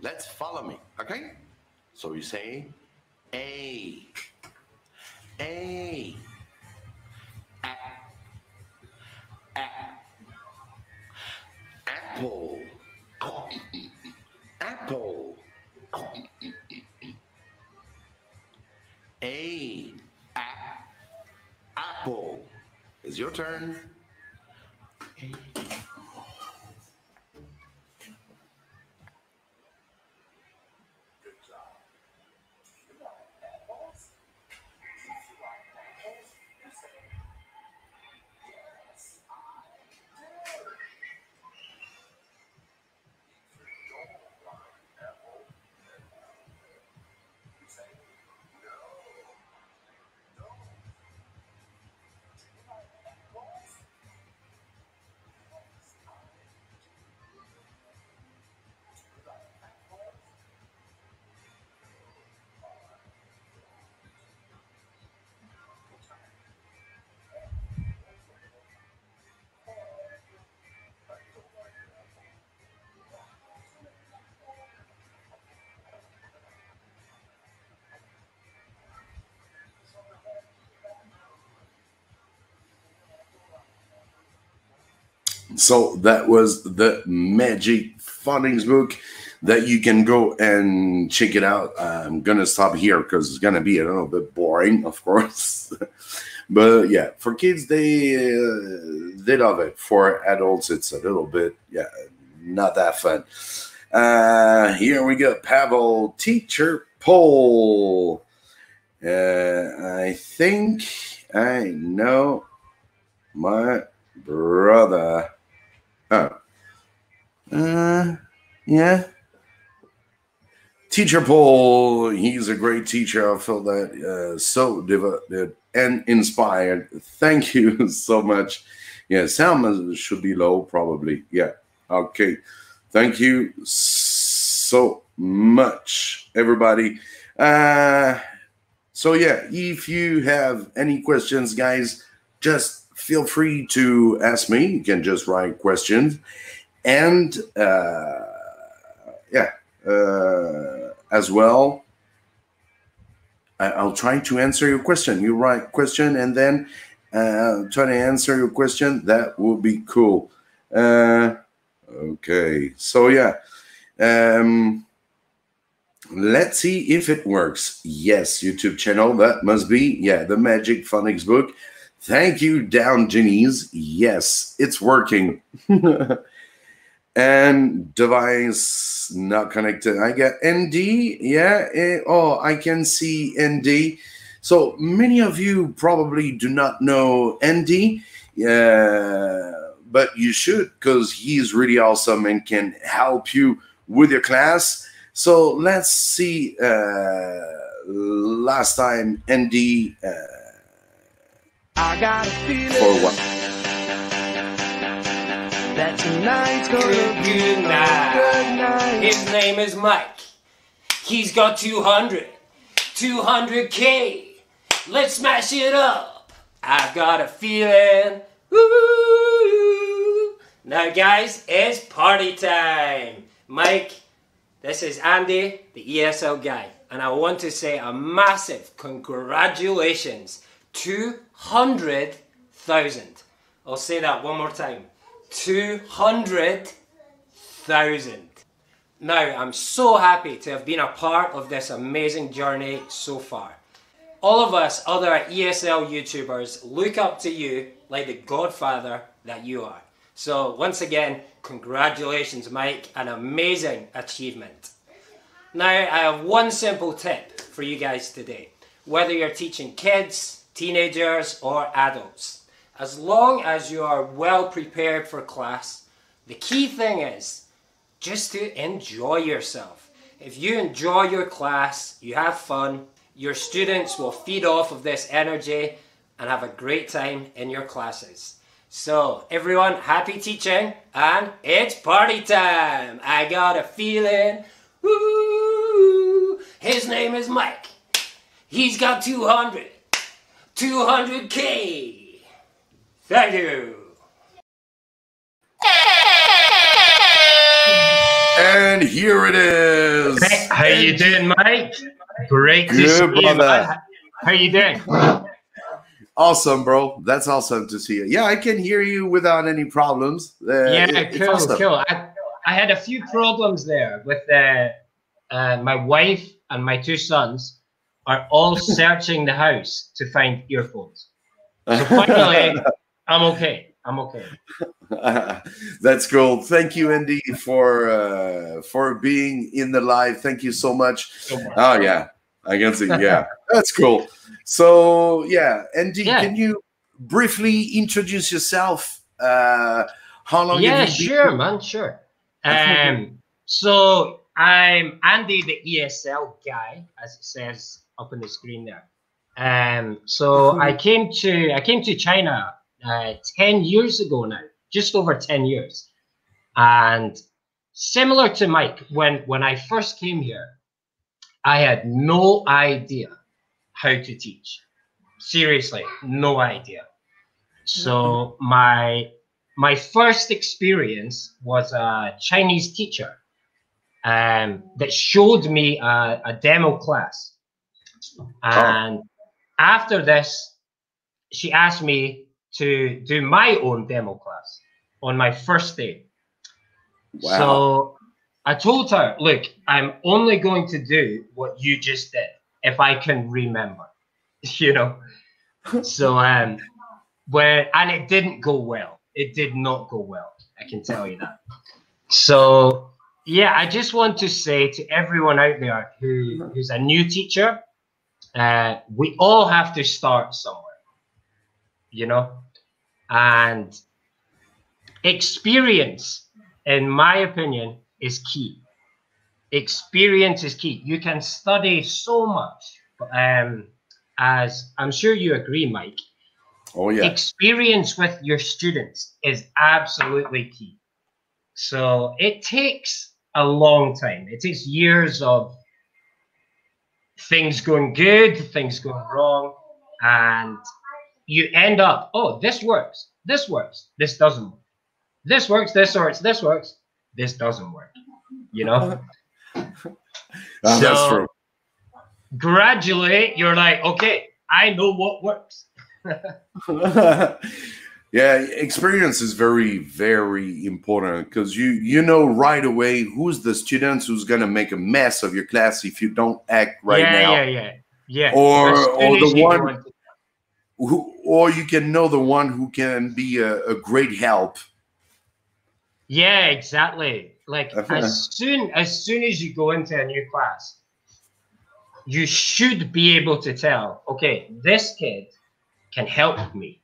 let's follow me, okay? So you say A. A. A. A. Apple. Apple. A. Apple. It's your turn. So that was the Magic Phonics book that you can go and check it out. I'm gonna stop here because it's gonna be a little bit boring, of course. but yeah, for kids they uh, they love it. For adults, it's a little bit yeah not that fun. Uh, here we go, Pavel teacher Paul. Uh, I think I know my brother. Oh. Uh, yeah. Teacher Paul, he's a great teacher. I felt that uh, so devoted and inspired. Thank you so much. Yeah, sound should be low, probably. Yeah. Okay. Thank you so much, everybody. Uh, so yeah, if you have any questions, guys, just feel free to ask me. You can just write questions, and uh, yeah, uh, as well. I'll try to answer your question. You write question, and then uh, try to answer your question. That will be cool. Uh, okay, so yeah. Um, let's see if it works. Yes, YouTube channel. That must be yeah the Magic Phonics book. Thank you, Down Genies. Yes, it's working. and device not connected. I get Andy. Yeah. eh, oh, I can see Andy. So many of you probably do not know Andy. Yeah, but you should because he's really awesome and can help you with your class. So let's see. Uh, last time Andy uh, I got a feeling for what? that tonight's gonna Good, be good a night. good night. His name is Mike. He's got 200. 200K. Let's smash it up. I've got a feeling. Woo! Now, guys, it's party time. Mike, this is Andy, the ESL guy, and I want to say a massive congratulations. 200,000. I'll say that one more time. 200,000. Now, I'm so happy to have been a part of this amazing journey so far. All of us other ESL YouTubers look up to you like the godfather that you are. So, once again, congratulations, Mike. An amazing achievement. Now, I have one simple tip for you guys today. Whether you're teaching kids, teenagers, or adults, as long as you are well prepared for class, the key thing is just to enjoy yourself. If you enjoy your class, you have fun, your students will feed off of this energy and have a great time in your classes. So, everyone, happy teaching and it's party time! I got a feeling. Woo! His name is Mike. He's got 200. 200k. Thank you. And here it is. Hey, how you doing, Mike? Great to Good, see you, brother. man. How you doing? Awesome, bro. That's awesome to see you. Yeah, I can hear you without any problems. Uh, yeah, it- it's cool, awesome. cool. I, I had a few problems there with uh, uh, my wife and my two sons are all searching the house to find earphones. So finally, I'm okay. I'm okay. That's cool. Thank you, Andy, for uh, for being in the live. Thank you so much. So much. Oh yeah, I can see. Yeah, that's cool. So yeah, Andy, Yeah. can you briefly introduce yourself? Uh, how long? yeah, have you been- sure, man, sure. Um, so I'm Andy, the ESL guy, as it says up on the screen there. Um, so I came to I came to China uh, ten years ago now, just over ten years, and similar to Mike, when when I first came here, I had no idea how to teach. Seriously, no idea. So my my first experience was a Chinese teacher um, that showed me a, a demo class. And after this, she asked me to do my own demo class on my first day. Wow. So I told her, look, I'm only going to do what you just did if I can remember, you know. so um when and it didn't go well. It did not go well. I can tell you that. So yeah, I just want to say to everyone out there who who's a new teacher, uh, we all have to start somewhere, you know, and experience, in my opinion, is key. Experience is key. You can study so much, um, as I'm sure you agree, Mike. oh yeah. Experience with your students is absolutely key. So it takes a long time. It takes years of things going good, things going wrong, and you end up, oh, this works, this works, this doesn't work. This works, this works, this works, this doesn't work. You know? Uh, that's So- true. Gradually, you're like, okay, I know what works. yeah, experience is very, very important because you you know right away who's the students who's gonna make a mess of your class if you don't act right yeah, now. yeah, yeah, yeah. Or- or the one- Who, or you can know the one who can be a, a great help. Yeah, exactly. Like Uh-huh. as soon as soon as you go into a new class, you should be able to tell, okay, this kid can help me.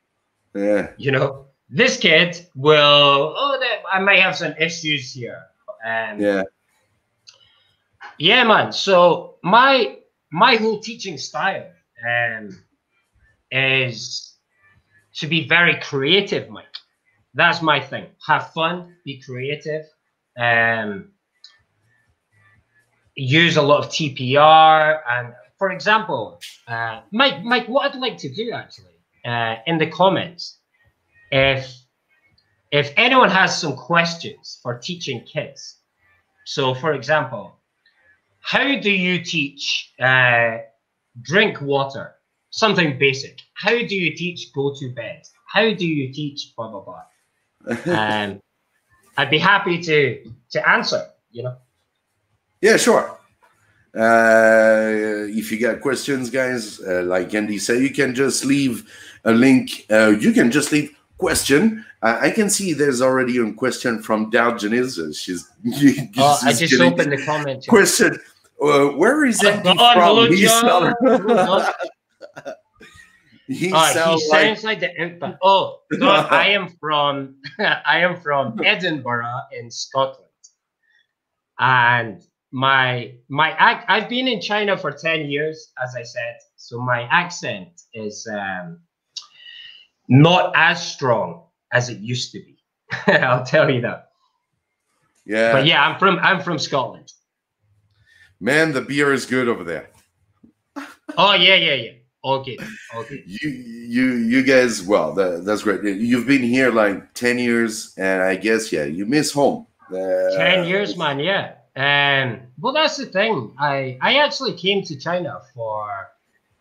Yeah, You know, this kid will. Oh, that I might have some issues here. Um, yeah, yeah, man. So my my whole teaching style um, is to be very creative, Mike. That's my thing. Have fun, be creative, um, use a lot of TPR, and for example, uh, Mike, Mike, what I'd like to do actually uh, in the comments, if if anyone has some questions for teaching kids, so for example, how do you teach uh, drink water? Something basic. How do you teach go to bed? How do you teach blah blah blah? Um, I'd be happy to to answer. You know. yeah, sure. Uh, if you got questions, guys, uh, like Andy said, you can just leave a link. Uh, you can just leave question. Uh, I can see there's already a question from Diogenes. Uh, She's, Oh, I just getting- opened the comment. question. Uh, where is Oh, Andy God, hello, from? He John. sound- Hello, John. he Oh, he like sounds like the imp. Oh, God, I am from I am from Edinburgh in Scotland, and my my I've been in China for ten years, as I said. So my accent is um, not as strong as it used to be. I'll tell you that. yeah. But yeah, I'm from I'm from Scotland. Man, the beer is good over there. Oh yeah, yeah, yeah. Okay, okay. You, you, you guys. Well, that, that's great. You've been here like ten years, and I guess yeah, you miss home. Uh, 10 years man yeah um well that's the thing. I i actually came to china for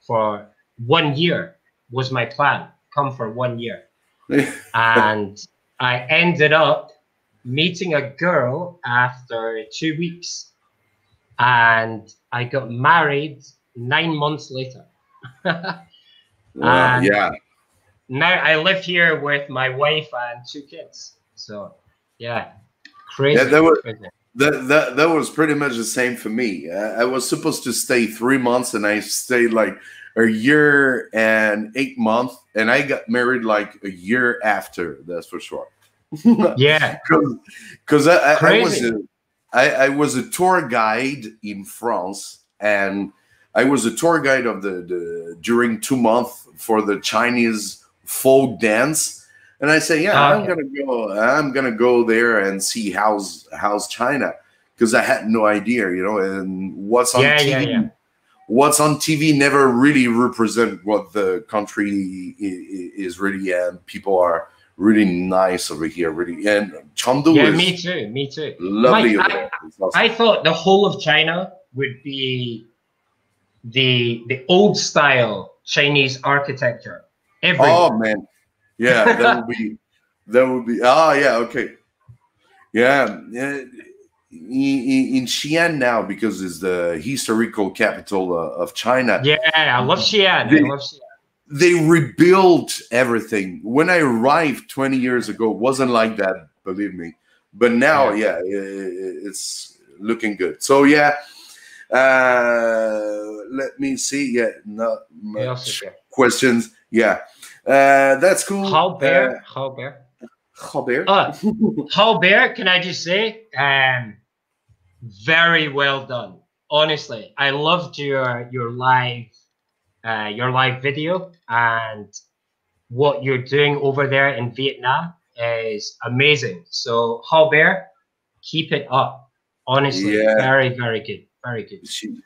for one year was my plan come for one year. And i ended up meeting a girl after two weeks. And i got married nine months later. Yeah. now i live here with my wife and two kids. So yeah crazy, Yeah, that was- crazy. That, that that was pretty much the same for me. Uh, I was supposed to stay three months, and I stayed like a year and eight months, and I got married like a year after. That's for sure. yeah Because I, I, I was a, I, I was a tour guide in France, and I was a tour guide of the, the during two months for the Chinese folk dance. And I say, yeah, Ah, I'm gonna go. I'm gonna go there and see how's how's China, because I had no idea, you know, and what's on Yeah, TV. yeah, yeah. What's on TV never really represent what the country i- i- is really, and people are really nice over here, really. And Chengdu Yeah, is me too. Me too. lovely. Mike. It's awesome. I thought the whole of China would be the the old style Chinese architecture. Every oh man, yeah, that would be that would be. Ah, yeah, okay, yeah. yeah. In, in Xi'an now because it's the historical capital uh, of China. yeah, I love Xi'an. I love Xi'an. they rebuilt everything. When I arrived 20 years ago, it wasn't like that, believe me. But now, yeah, i- it's looking good. So yeah, uh, let me see. Yeah, not What else is much there? questions. Yeah, uh, that's cool. How bear? How bear? Uh, how bear? Uh, how bear? Can I just say, um, very well done. Honestly, I loved your your live uh, your live video and what you're doing over there in Vietnam is amazing. So, How Bear, keep it up. Honestly, Yeah. very, very good, very good. she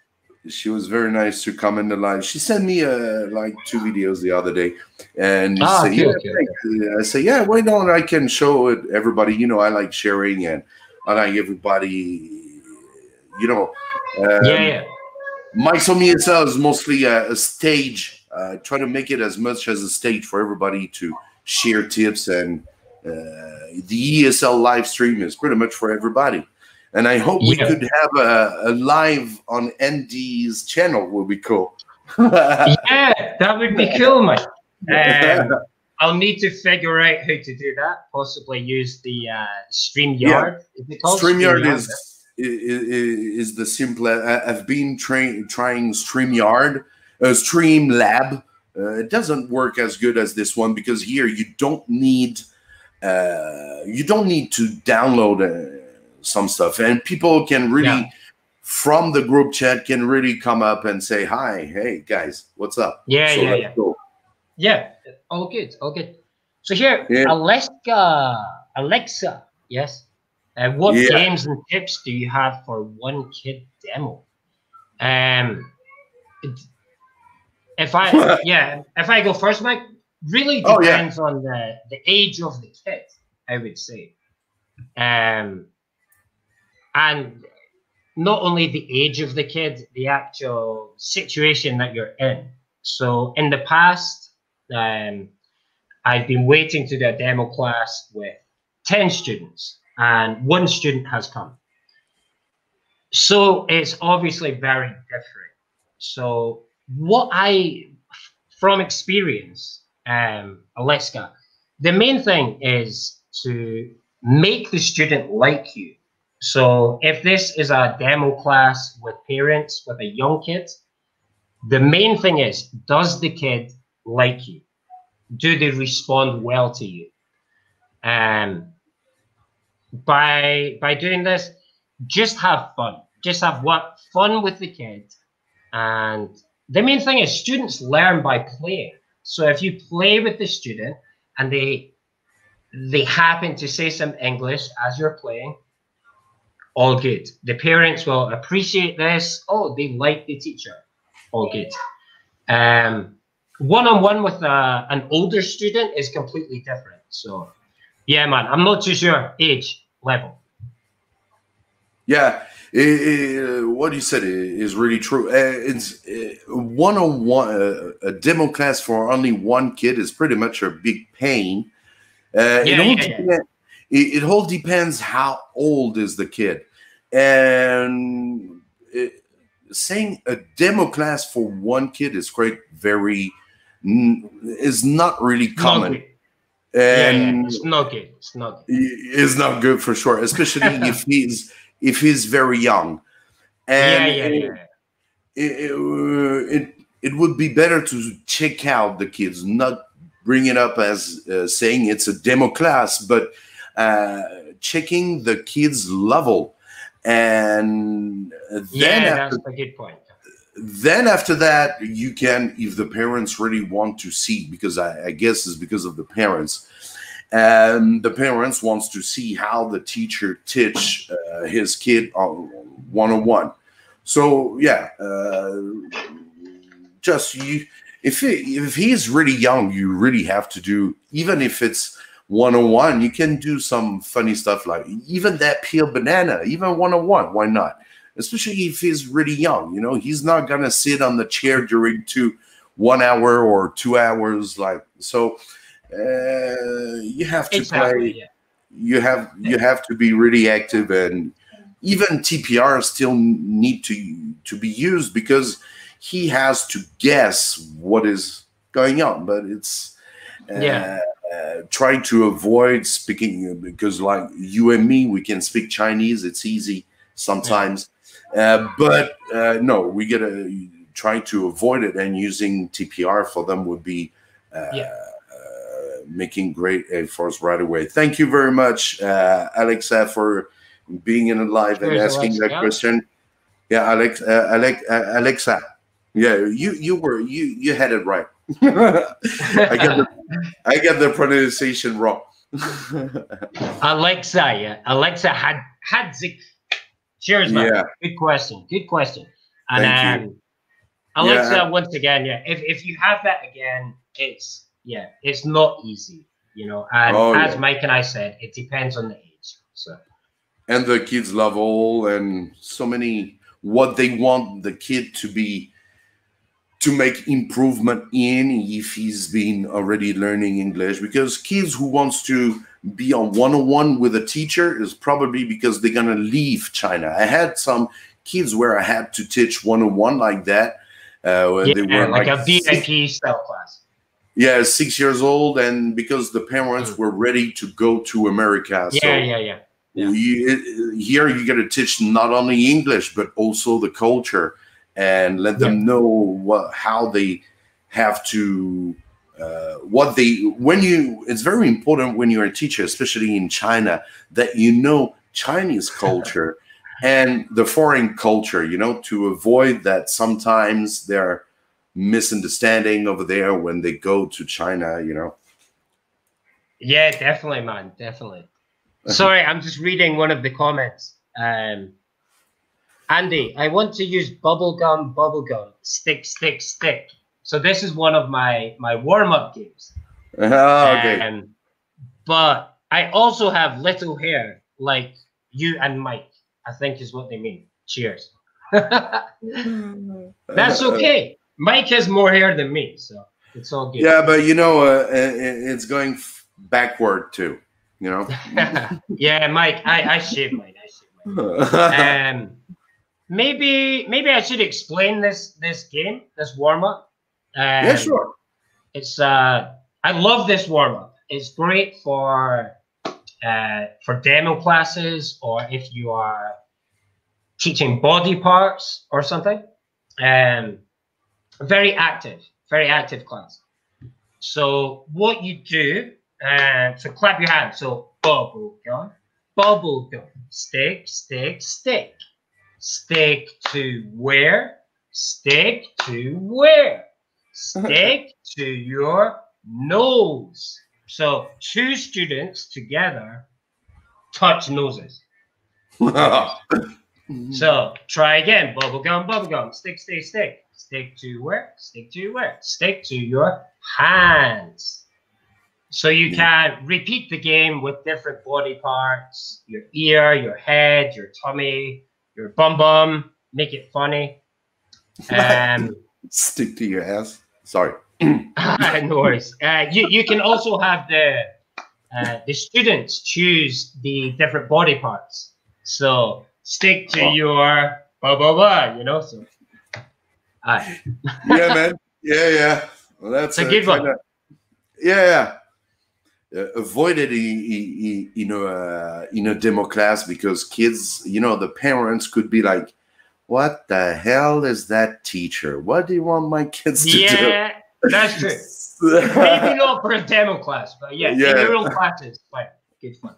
she was very nice to come in the live. She sent me uh, like two videos the other day, and Ah, okay, yeah, okay. I say, yeah, why don't I can show it everybody? You know, I like sharing and I like everybody. You know, um, yeah, yeah, Mike's Home ESL is mostly a, a stage. Uh, try to make it as much as a stage for everybody to share tips, and uh, the ESL live stream is pretty much for everybody. And I hope we Yeah. could have a, a live on Andy's channel. Would be cool. yeah. That would be cool, man. Um, I'll need to figure out how to do that. Possibly use the uh, StreamYard. Is it called StreamYard is, is is the simple. I- I've been train, trying StreamYard, uh, StreamLab. Uh, it doesn't work as good as this one because here you don't need uh, you don't need to download uh, some stuff, and people can really Yeah. from the group chat can really come up and say hi, hey guys, what's up? Yeah, So yeah, yeah. go. Yeah, all good, all good. So here, Yeah. Alexa, Alexa, yes. Uh, what Yeah. games and tips do you have for one kid demo? Um, if I yeah, if I go first, Mike, really Oh, yeah. depends on the the age of the kid. I would say, um, and not only the age of the kid, the actual situation that you're in. So in the past, um, I've been waiting to do a demo class with 10 students, and one student has come. So it's obviously very different. So, what I, from experience, um, Aleska, the main thing is to make the student like you. So, if this is a demo class with parents with a young kid, the main thing is does the kid like you? Do they respond well to you? Um, by by doing this, just have fun. Just have what fun with the kid. And the main thing is students learn by playing. So if you play with the student and they they happen to say some English as you're playing, all good. The parents will appreciate this. Oh, they like the teacher. All good. Um, one-on-one with a, an older student is completely different. So, yeah, man, I'm not too sure age level. Yeah, i- i- what you said is really true. Uh, it's one on one. A demo class for only one kid is pretty much a big pain. Uh, it, Yeah, all yeah, yeah. It, it all depends how old is the kid, and it, saying a demo class for one kid is quite very is not really Not common. Yeah, yeah, and it's not good. It's not good. is not good for sure, especially if he's if he's very young. Yeah, And yeah, yeah. It, it, uh, it it would be better to check out the kids, not bring it up as uh, saying it's a demo class, but uh, checking the kids' level, and then Yeah, after that's a good point. then after that you can if the parents really want to see because i, I guess it's because of the parents and the parents wants to see how the teacher teach uh, his kid on one-on-one so yeah uh, just you if he, if he's really young you really have to do even if it's one-on-one you can do some funny stuff like even that peel banana even one-on-one why not especially if he's really young. You know, he's not gonna sit on the chair during two, one hour or two hours. Like so, uh, you have to Exactly. play. Yeah. You have you have to be really active, and even TPR still need to to be used because he has to guess what is going on. But it's uh, Yeah. Uh, trying to avoid speaking because like you and me, we can speak Chinese. It's easy sometimes. Uh, but uh, no, we gotta try to avoid it, and using TPR for them would be uh, Yeah. uh, making great efforts right away. Thank you very much, uh, Alexa, for being in live and asking that question. Yeah, Alex, uh, Alex, uh, Alexa. Yeah, you you were you you had it right. I got the I got the pronunciation wrong. Alexa, yeah. Alexa had had. Cheers, man. Yeah. Good question. Good question. And Thank um, Alexa, Yeah. once again, yeah. If if you have that again, it's yeah, it's not easy, you know. And Oh, as yeah. Mike and I said, it depends on the age. So and the kids level and so many what they want the kid to be to make improvement in if he's been already learning english because kids who wants to be on one-on-one with a teacher is probably because they're gonna leave china i had some kids where i had to teach one-on-one like that uh, where yeah, they were like, like, a VIP style class. yeah six years old and because the parents Mm. were ready to go to america Yeah, so yeah, yeah. Yeah. here you got to teach not only English but also the culture and let them know what how they have to uh, what they when you it's very important when you're a teacher especially in China that you know Chinese culture and the foreign culture you know to avoid that sometimes there are misunderstanding over there when they go to China you know Yeah, definitely, man. Definitely. Sorry, I'm just reading one of the comments. Um, Andy, I want to use bubblegum, bubblegum, stick, stick, stick. So this is one of my my warm up games. Ah, okay Um, but I also have little hair like you and Mike. I think is what they mean. Cheers. That's okay. Mike has more hair than me, so it's all good. Yeah, but you know, uh, i- it's going f- backward too. You know. yeah, Mike, I, I shave mine. I shave mine. um, maybe maybe I should explain this this game, this warm up. Um, yeah, sure. It's uh, I love this warm up. It's great for uh, for demo classes or if you are teaching body parts or something. Um, very active, very active class. So what you do, uh, so clap your hands. So bubble gum, bubble gum, stick, stick, stick, stick to where, stick to where, stick to your nose. So two students together touch noses. So try again. Bubble gum, bubble gum. Stick, stick, stick. Stick to where? Stick to where? Stick to your hands. So you can repeat the game with different body parts your ear, your head, your tummy, your bum bum. Make it funny. Um, Stick to your ass. Sorry. no worries. Uh, you, you can also have the uh, the students choose the different body parts. So stick to Oh. your blah blah blah. You know. So, aye. Yeah, man. Yeah, yeah. Well, that's It's a good one. kinda- Yeah, yeah. Uh, avoid it in, in, a uh, in a demo class because kids, you know, the parents could be like, "What the hell is that teacher? What do you want my kids to Yeah, that's true. Maybe not for a demo class, but yeah, Yeah. in own classes, fine. Good fun.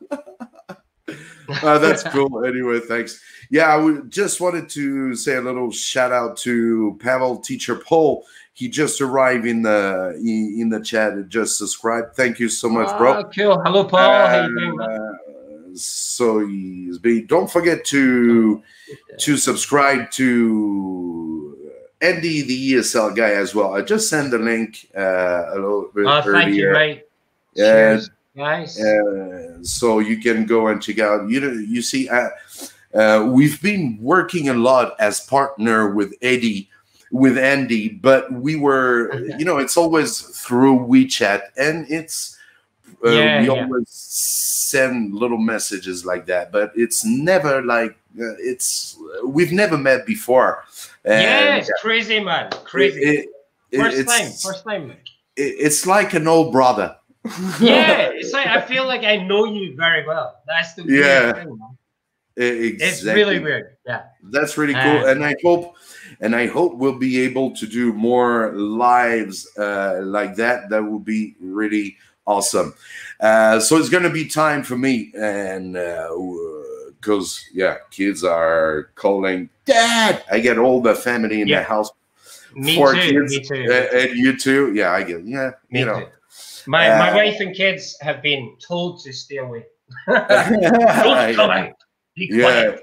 Uh, that's cool. Anyway, thanks. Yeah, I just wanted to say a little shout out to Pavel Teacher Paul. He just arrived in the in, in the chat and just subscribed. Thank you so much, bro. Ah, cool. Hello, Paul. How you doing? Uh, so been, don't forget to to subscribe to Andy the ESL guy as well. I just sent the link uh, a little bit Oh, thank you, earlier. mate. Yeah. Cheers, guys. Uh, so you can go and check out. You know, you see, uh, uh, we've been working a lot as partner with Eddie, with Andy, but we were, you know, it's always through WeChat, and it's uh, Yeah, we yeah. always send little messages like that, but it's never like uh, it's we've never met before. yeah, And it's crazy, man. Crazy. it- it- first it's, time. First time, it's like an old brother. Yeah, it's like I feel like I know you very well. That's the weird Yeah. thing, man. Exactly. It's really weird. Yeah. That's really cool, Uh, and I hope, and I hope we'll be able to do more lives uh, like that. That would be really awesome. Uh, so it's gonna be time for me, and because yeah, kids are calling dad. I get all the family in Yeah. the house. Me Four too. kids, Me too. uh, and you too. Yeah, I get. Yeah, Me you know. too. My my Uh, wife and kids have been told to stay away. Don't come out. Yeah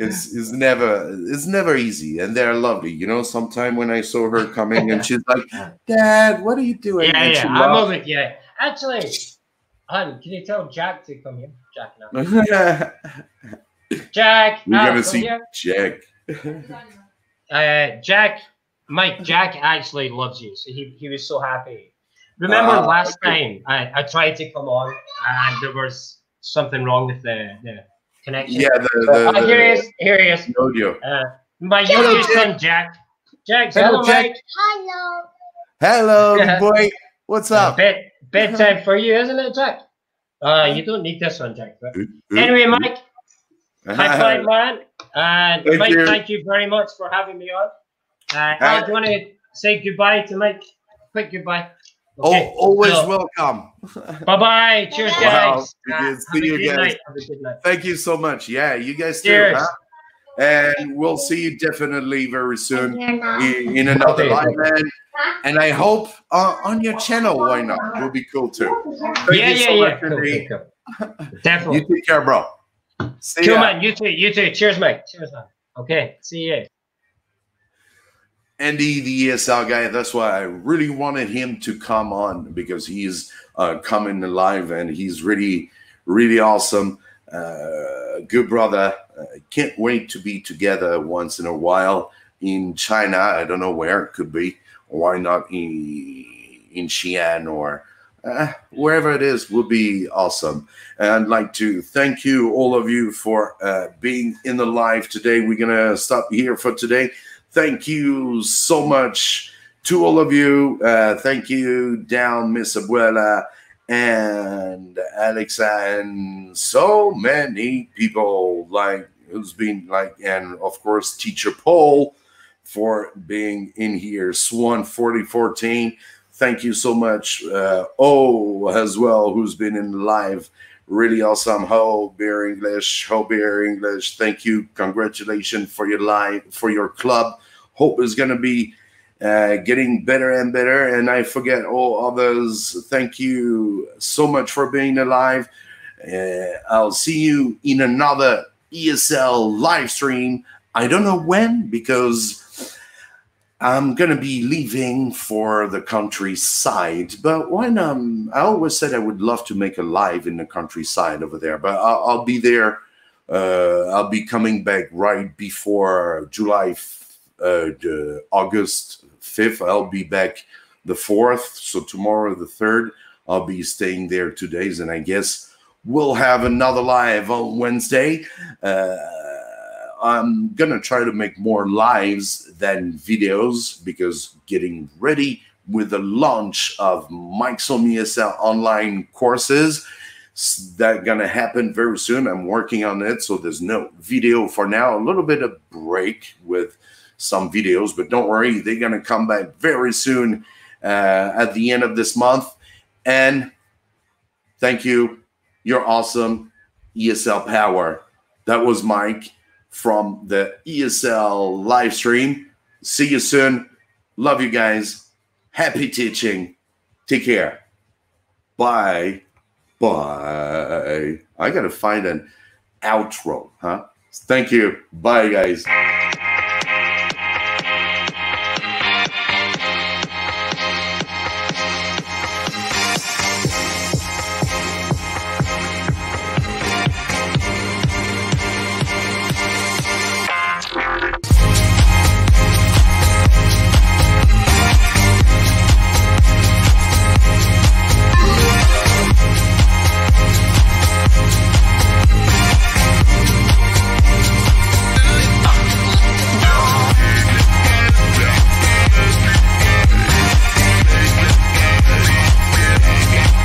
it's it's never it's never easy and they're lovely you know sometime when i saw her coming and she's like dad what are you doing Yeah, and yeah. I'm over it. Yeah. Actually, honey can you tell Jack to come here? Jack now. Jack. we're gonna come see here. jack Uh, Jack, Mike, Jack actually loves you. So he, he was so happy. Remember Ah, last okay. time I, I tried to come on and there was something wrong with the, the connection. yeah the, So, the, ah, here he is. Here he is. audio Uh, my Hello, youngest Jack. son, Jack. Jack, Hello, hello, Jack. Mike. Hello. hello Yeah. boy what's Uh, up bed, bedtime for you, isn't it, Jack? Uh, you don't need this one, Jack. But anyway, Mike, high five, man. And Thank Mike, you. thank you very much for having me on. Uh, Uh, Al, do you want to say goodbye to Mike? Quick goodbye. Oh, always So- welcome Bye bye. Cheers, Wow. guys. Good to have see a you good guys. night. Have a good night. thank you so much yeah you guys too Cheers. huh? and we'll see you definitely very soon in, in another Okay. live man and i hope uh, on your channel why not will be cool too Thank yeah, you yeah, so yeah. much, Cool, cool, cool. Definitely. you take care bro See cool, ya. man. You too. You too. Cheers, Mike. Cheers, man. Okay. See you. Andy, the ESL guy. That's why I really wanted him to come on because he's uh, coming live and he's really, really awesome. Uh, good brother. Uh, can't wait to be together once in a while in China. I don't know where it could be. Why not in in Xi'an or uh, wherever it is would be awesome. And I'd like to thank you, all of you, for uh, being in the live today. We're gonna stop here for today. Thank you so much to all of you. Uh, thank you, down Miss Abuela and Alexa, and so many people like who's been like, and of course, Teacher Paul for being in here. Swan 4014. Thank you so much. Uh, oh, as well, who's been in live. Really awesome. Ho, Beer English. Ho, Beer English. Thank you. Congratulations for your life, for your club. Hope is going to be uh, getting better and better. And I forget all others. Thank you so much for being alive. Uh, I'll see you in another ESL live stream. I don't know when because I'm gonna be leaving for the countryside. But when um, I always said I would love to make a live in the countryside over there. But I'll, I'll be there. Uh, I'll be coming back right before July, uh, the August fifth. I'll be back the fourth. So tomorrow, the third, I'll be staying there two days, and I guess we'll have another live on Wednesday. Uh, I'm gonna try to make more lives than videos because getting ready with the launch of Home ESL online courses that gonna happen very soon. I'm working on it, so there's no video for now. A little bit of break with some videos, but don't worry, they're gonna come back very soon uh, at the end of this month. And thank you. You're awesome. ESL Power. That was Mike from the ESL live stream. See you soon. Love you guys. Happy teaching. Take care. Bye. Bye. I got to find an outro, huh? Thank you. Bye, guys.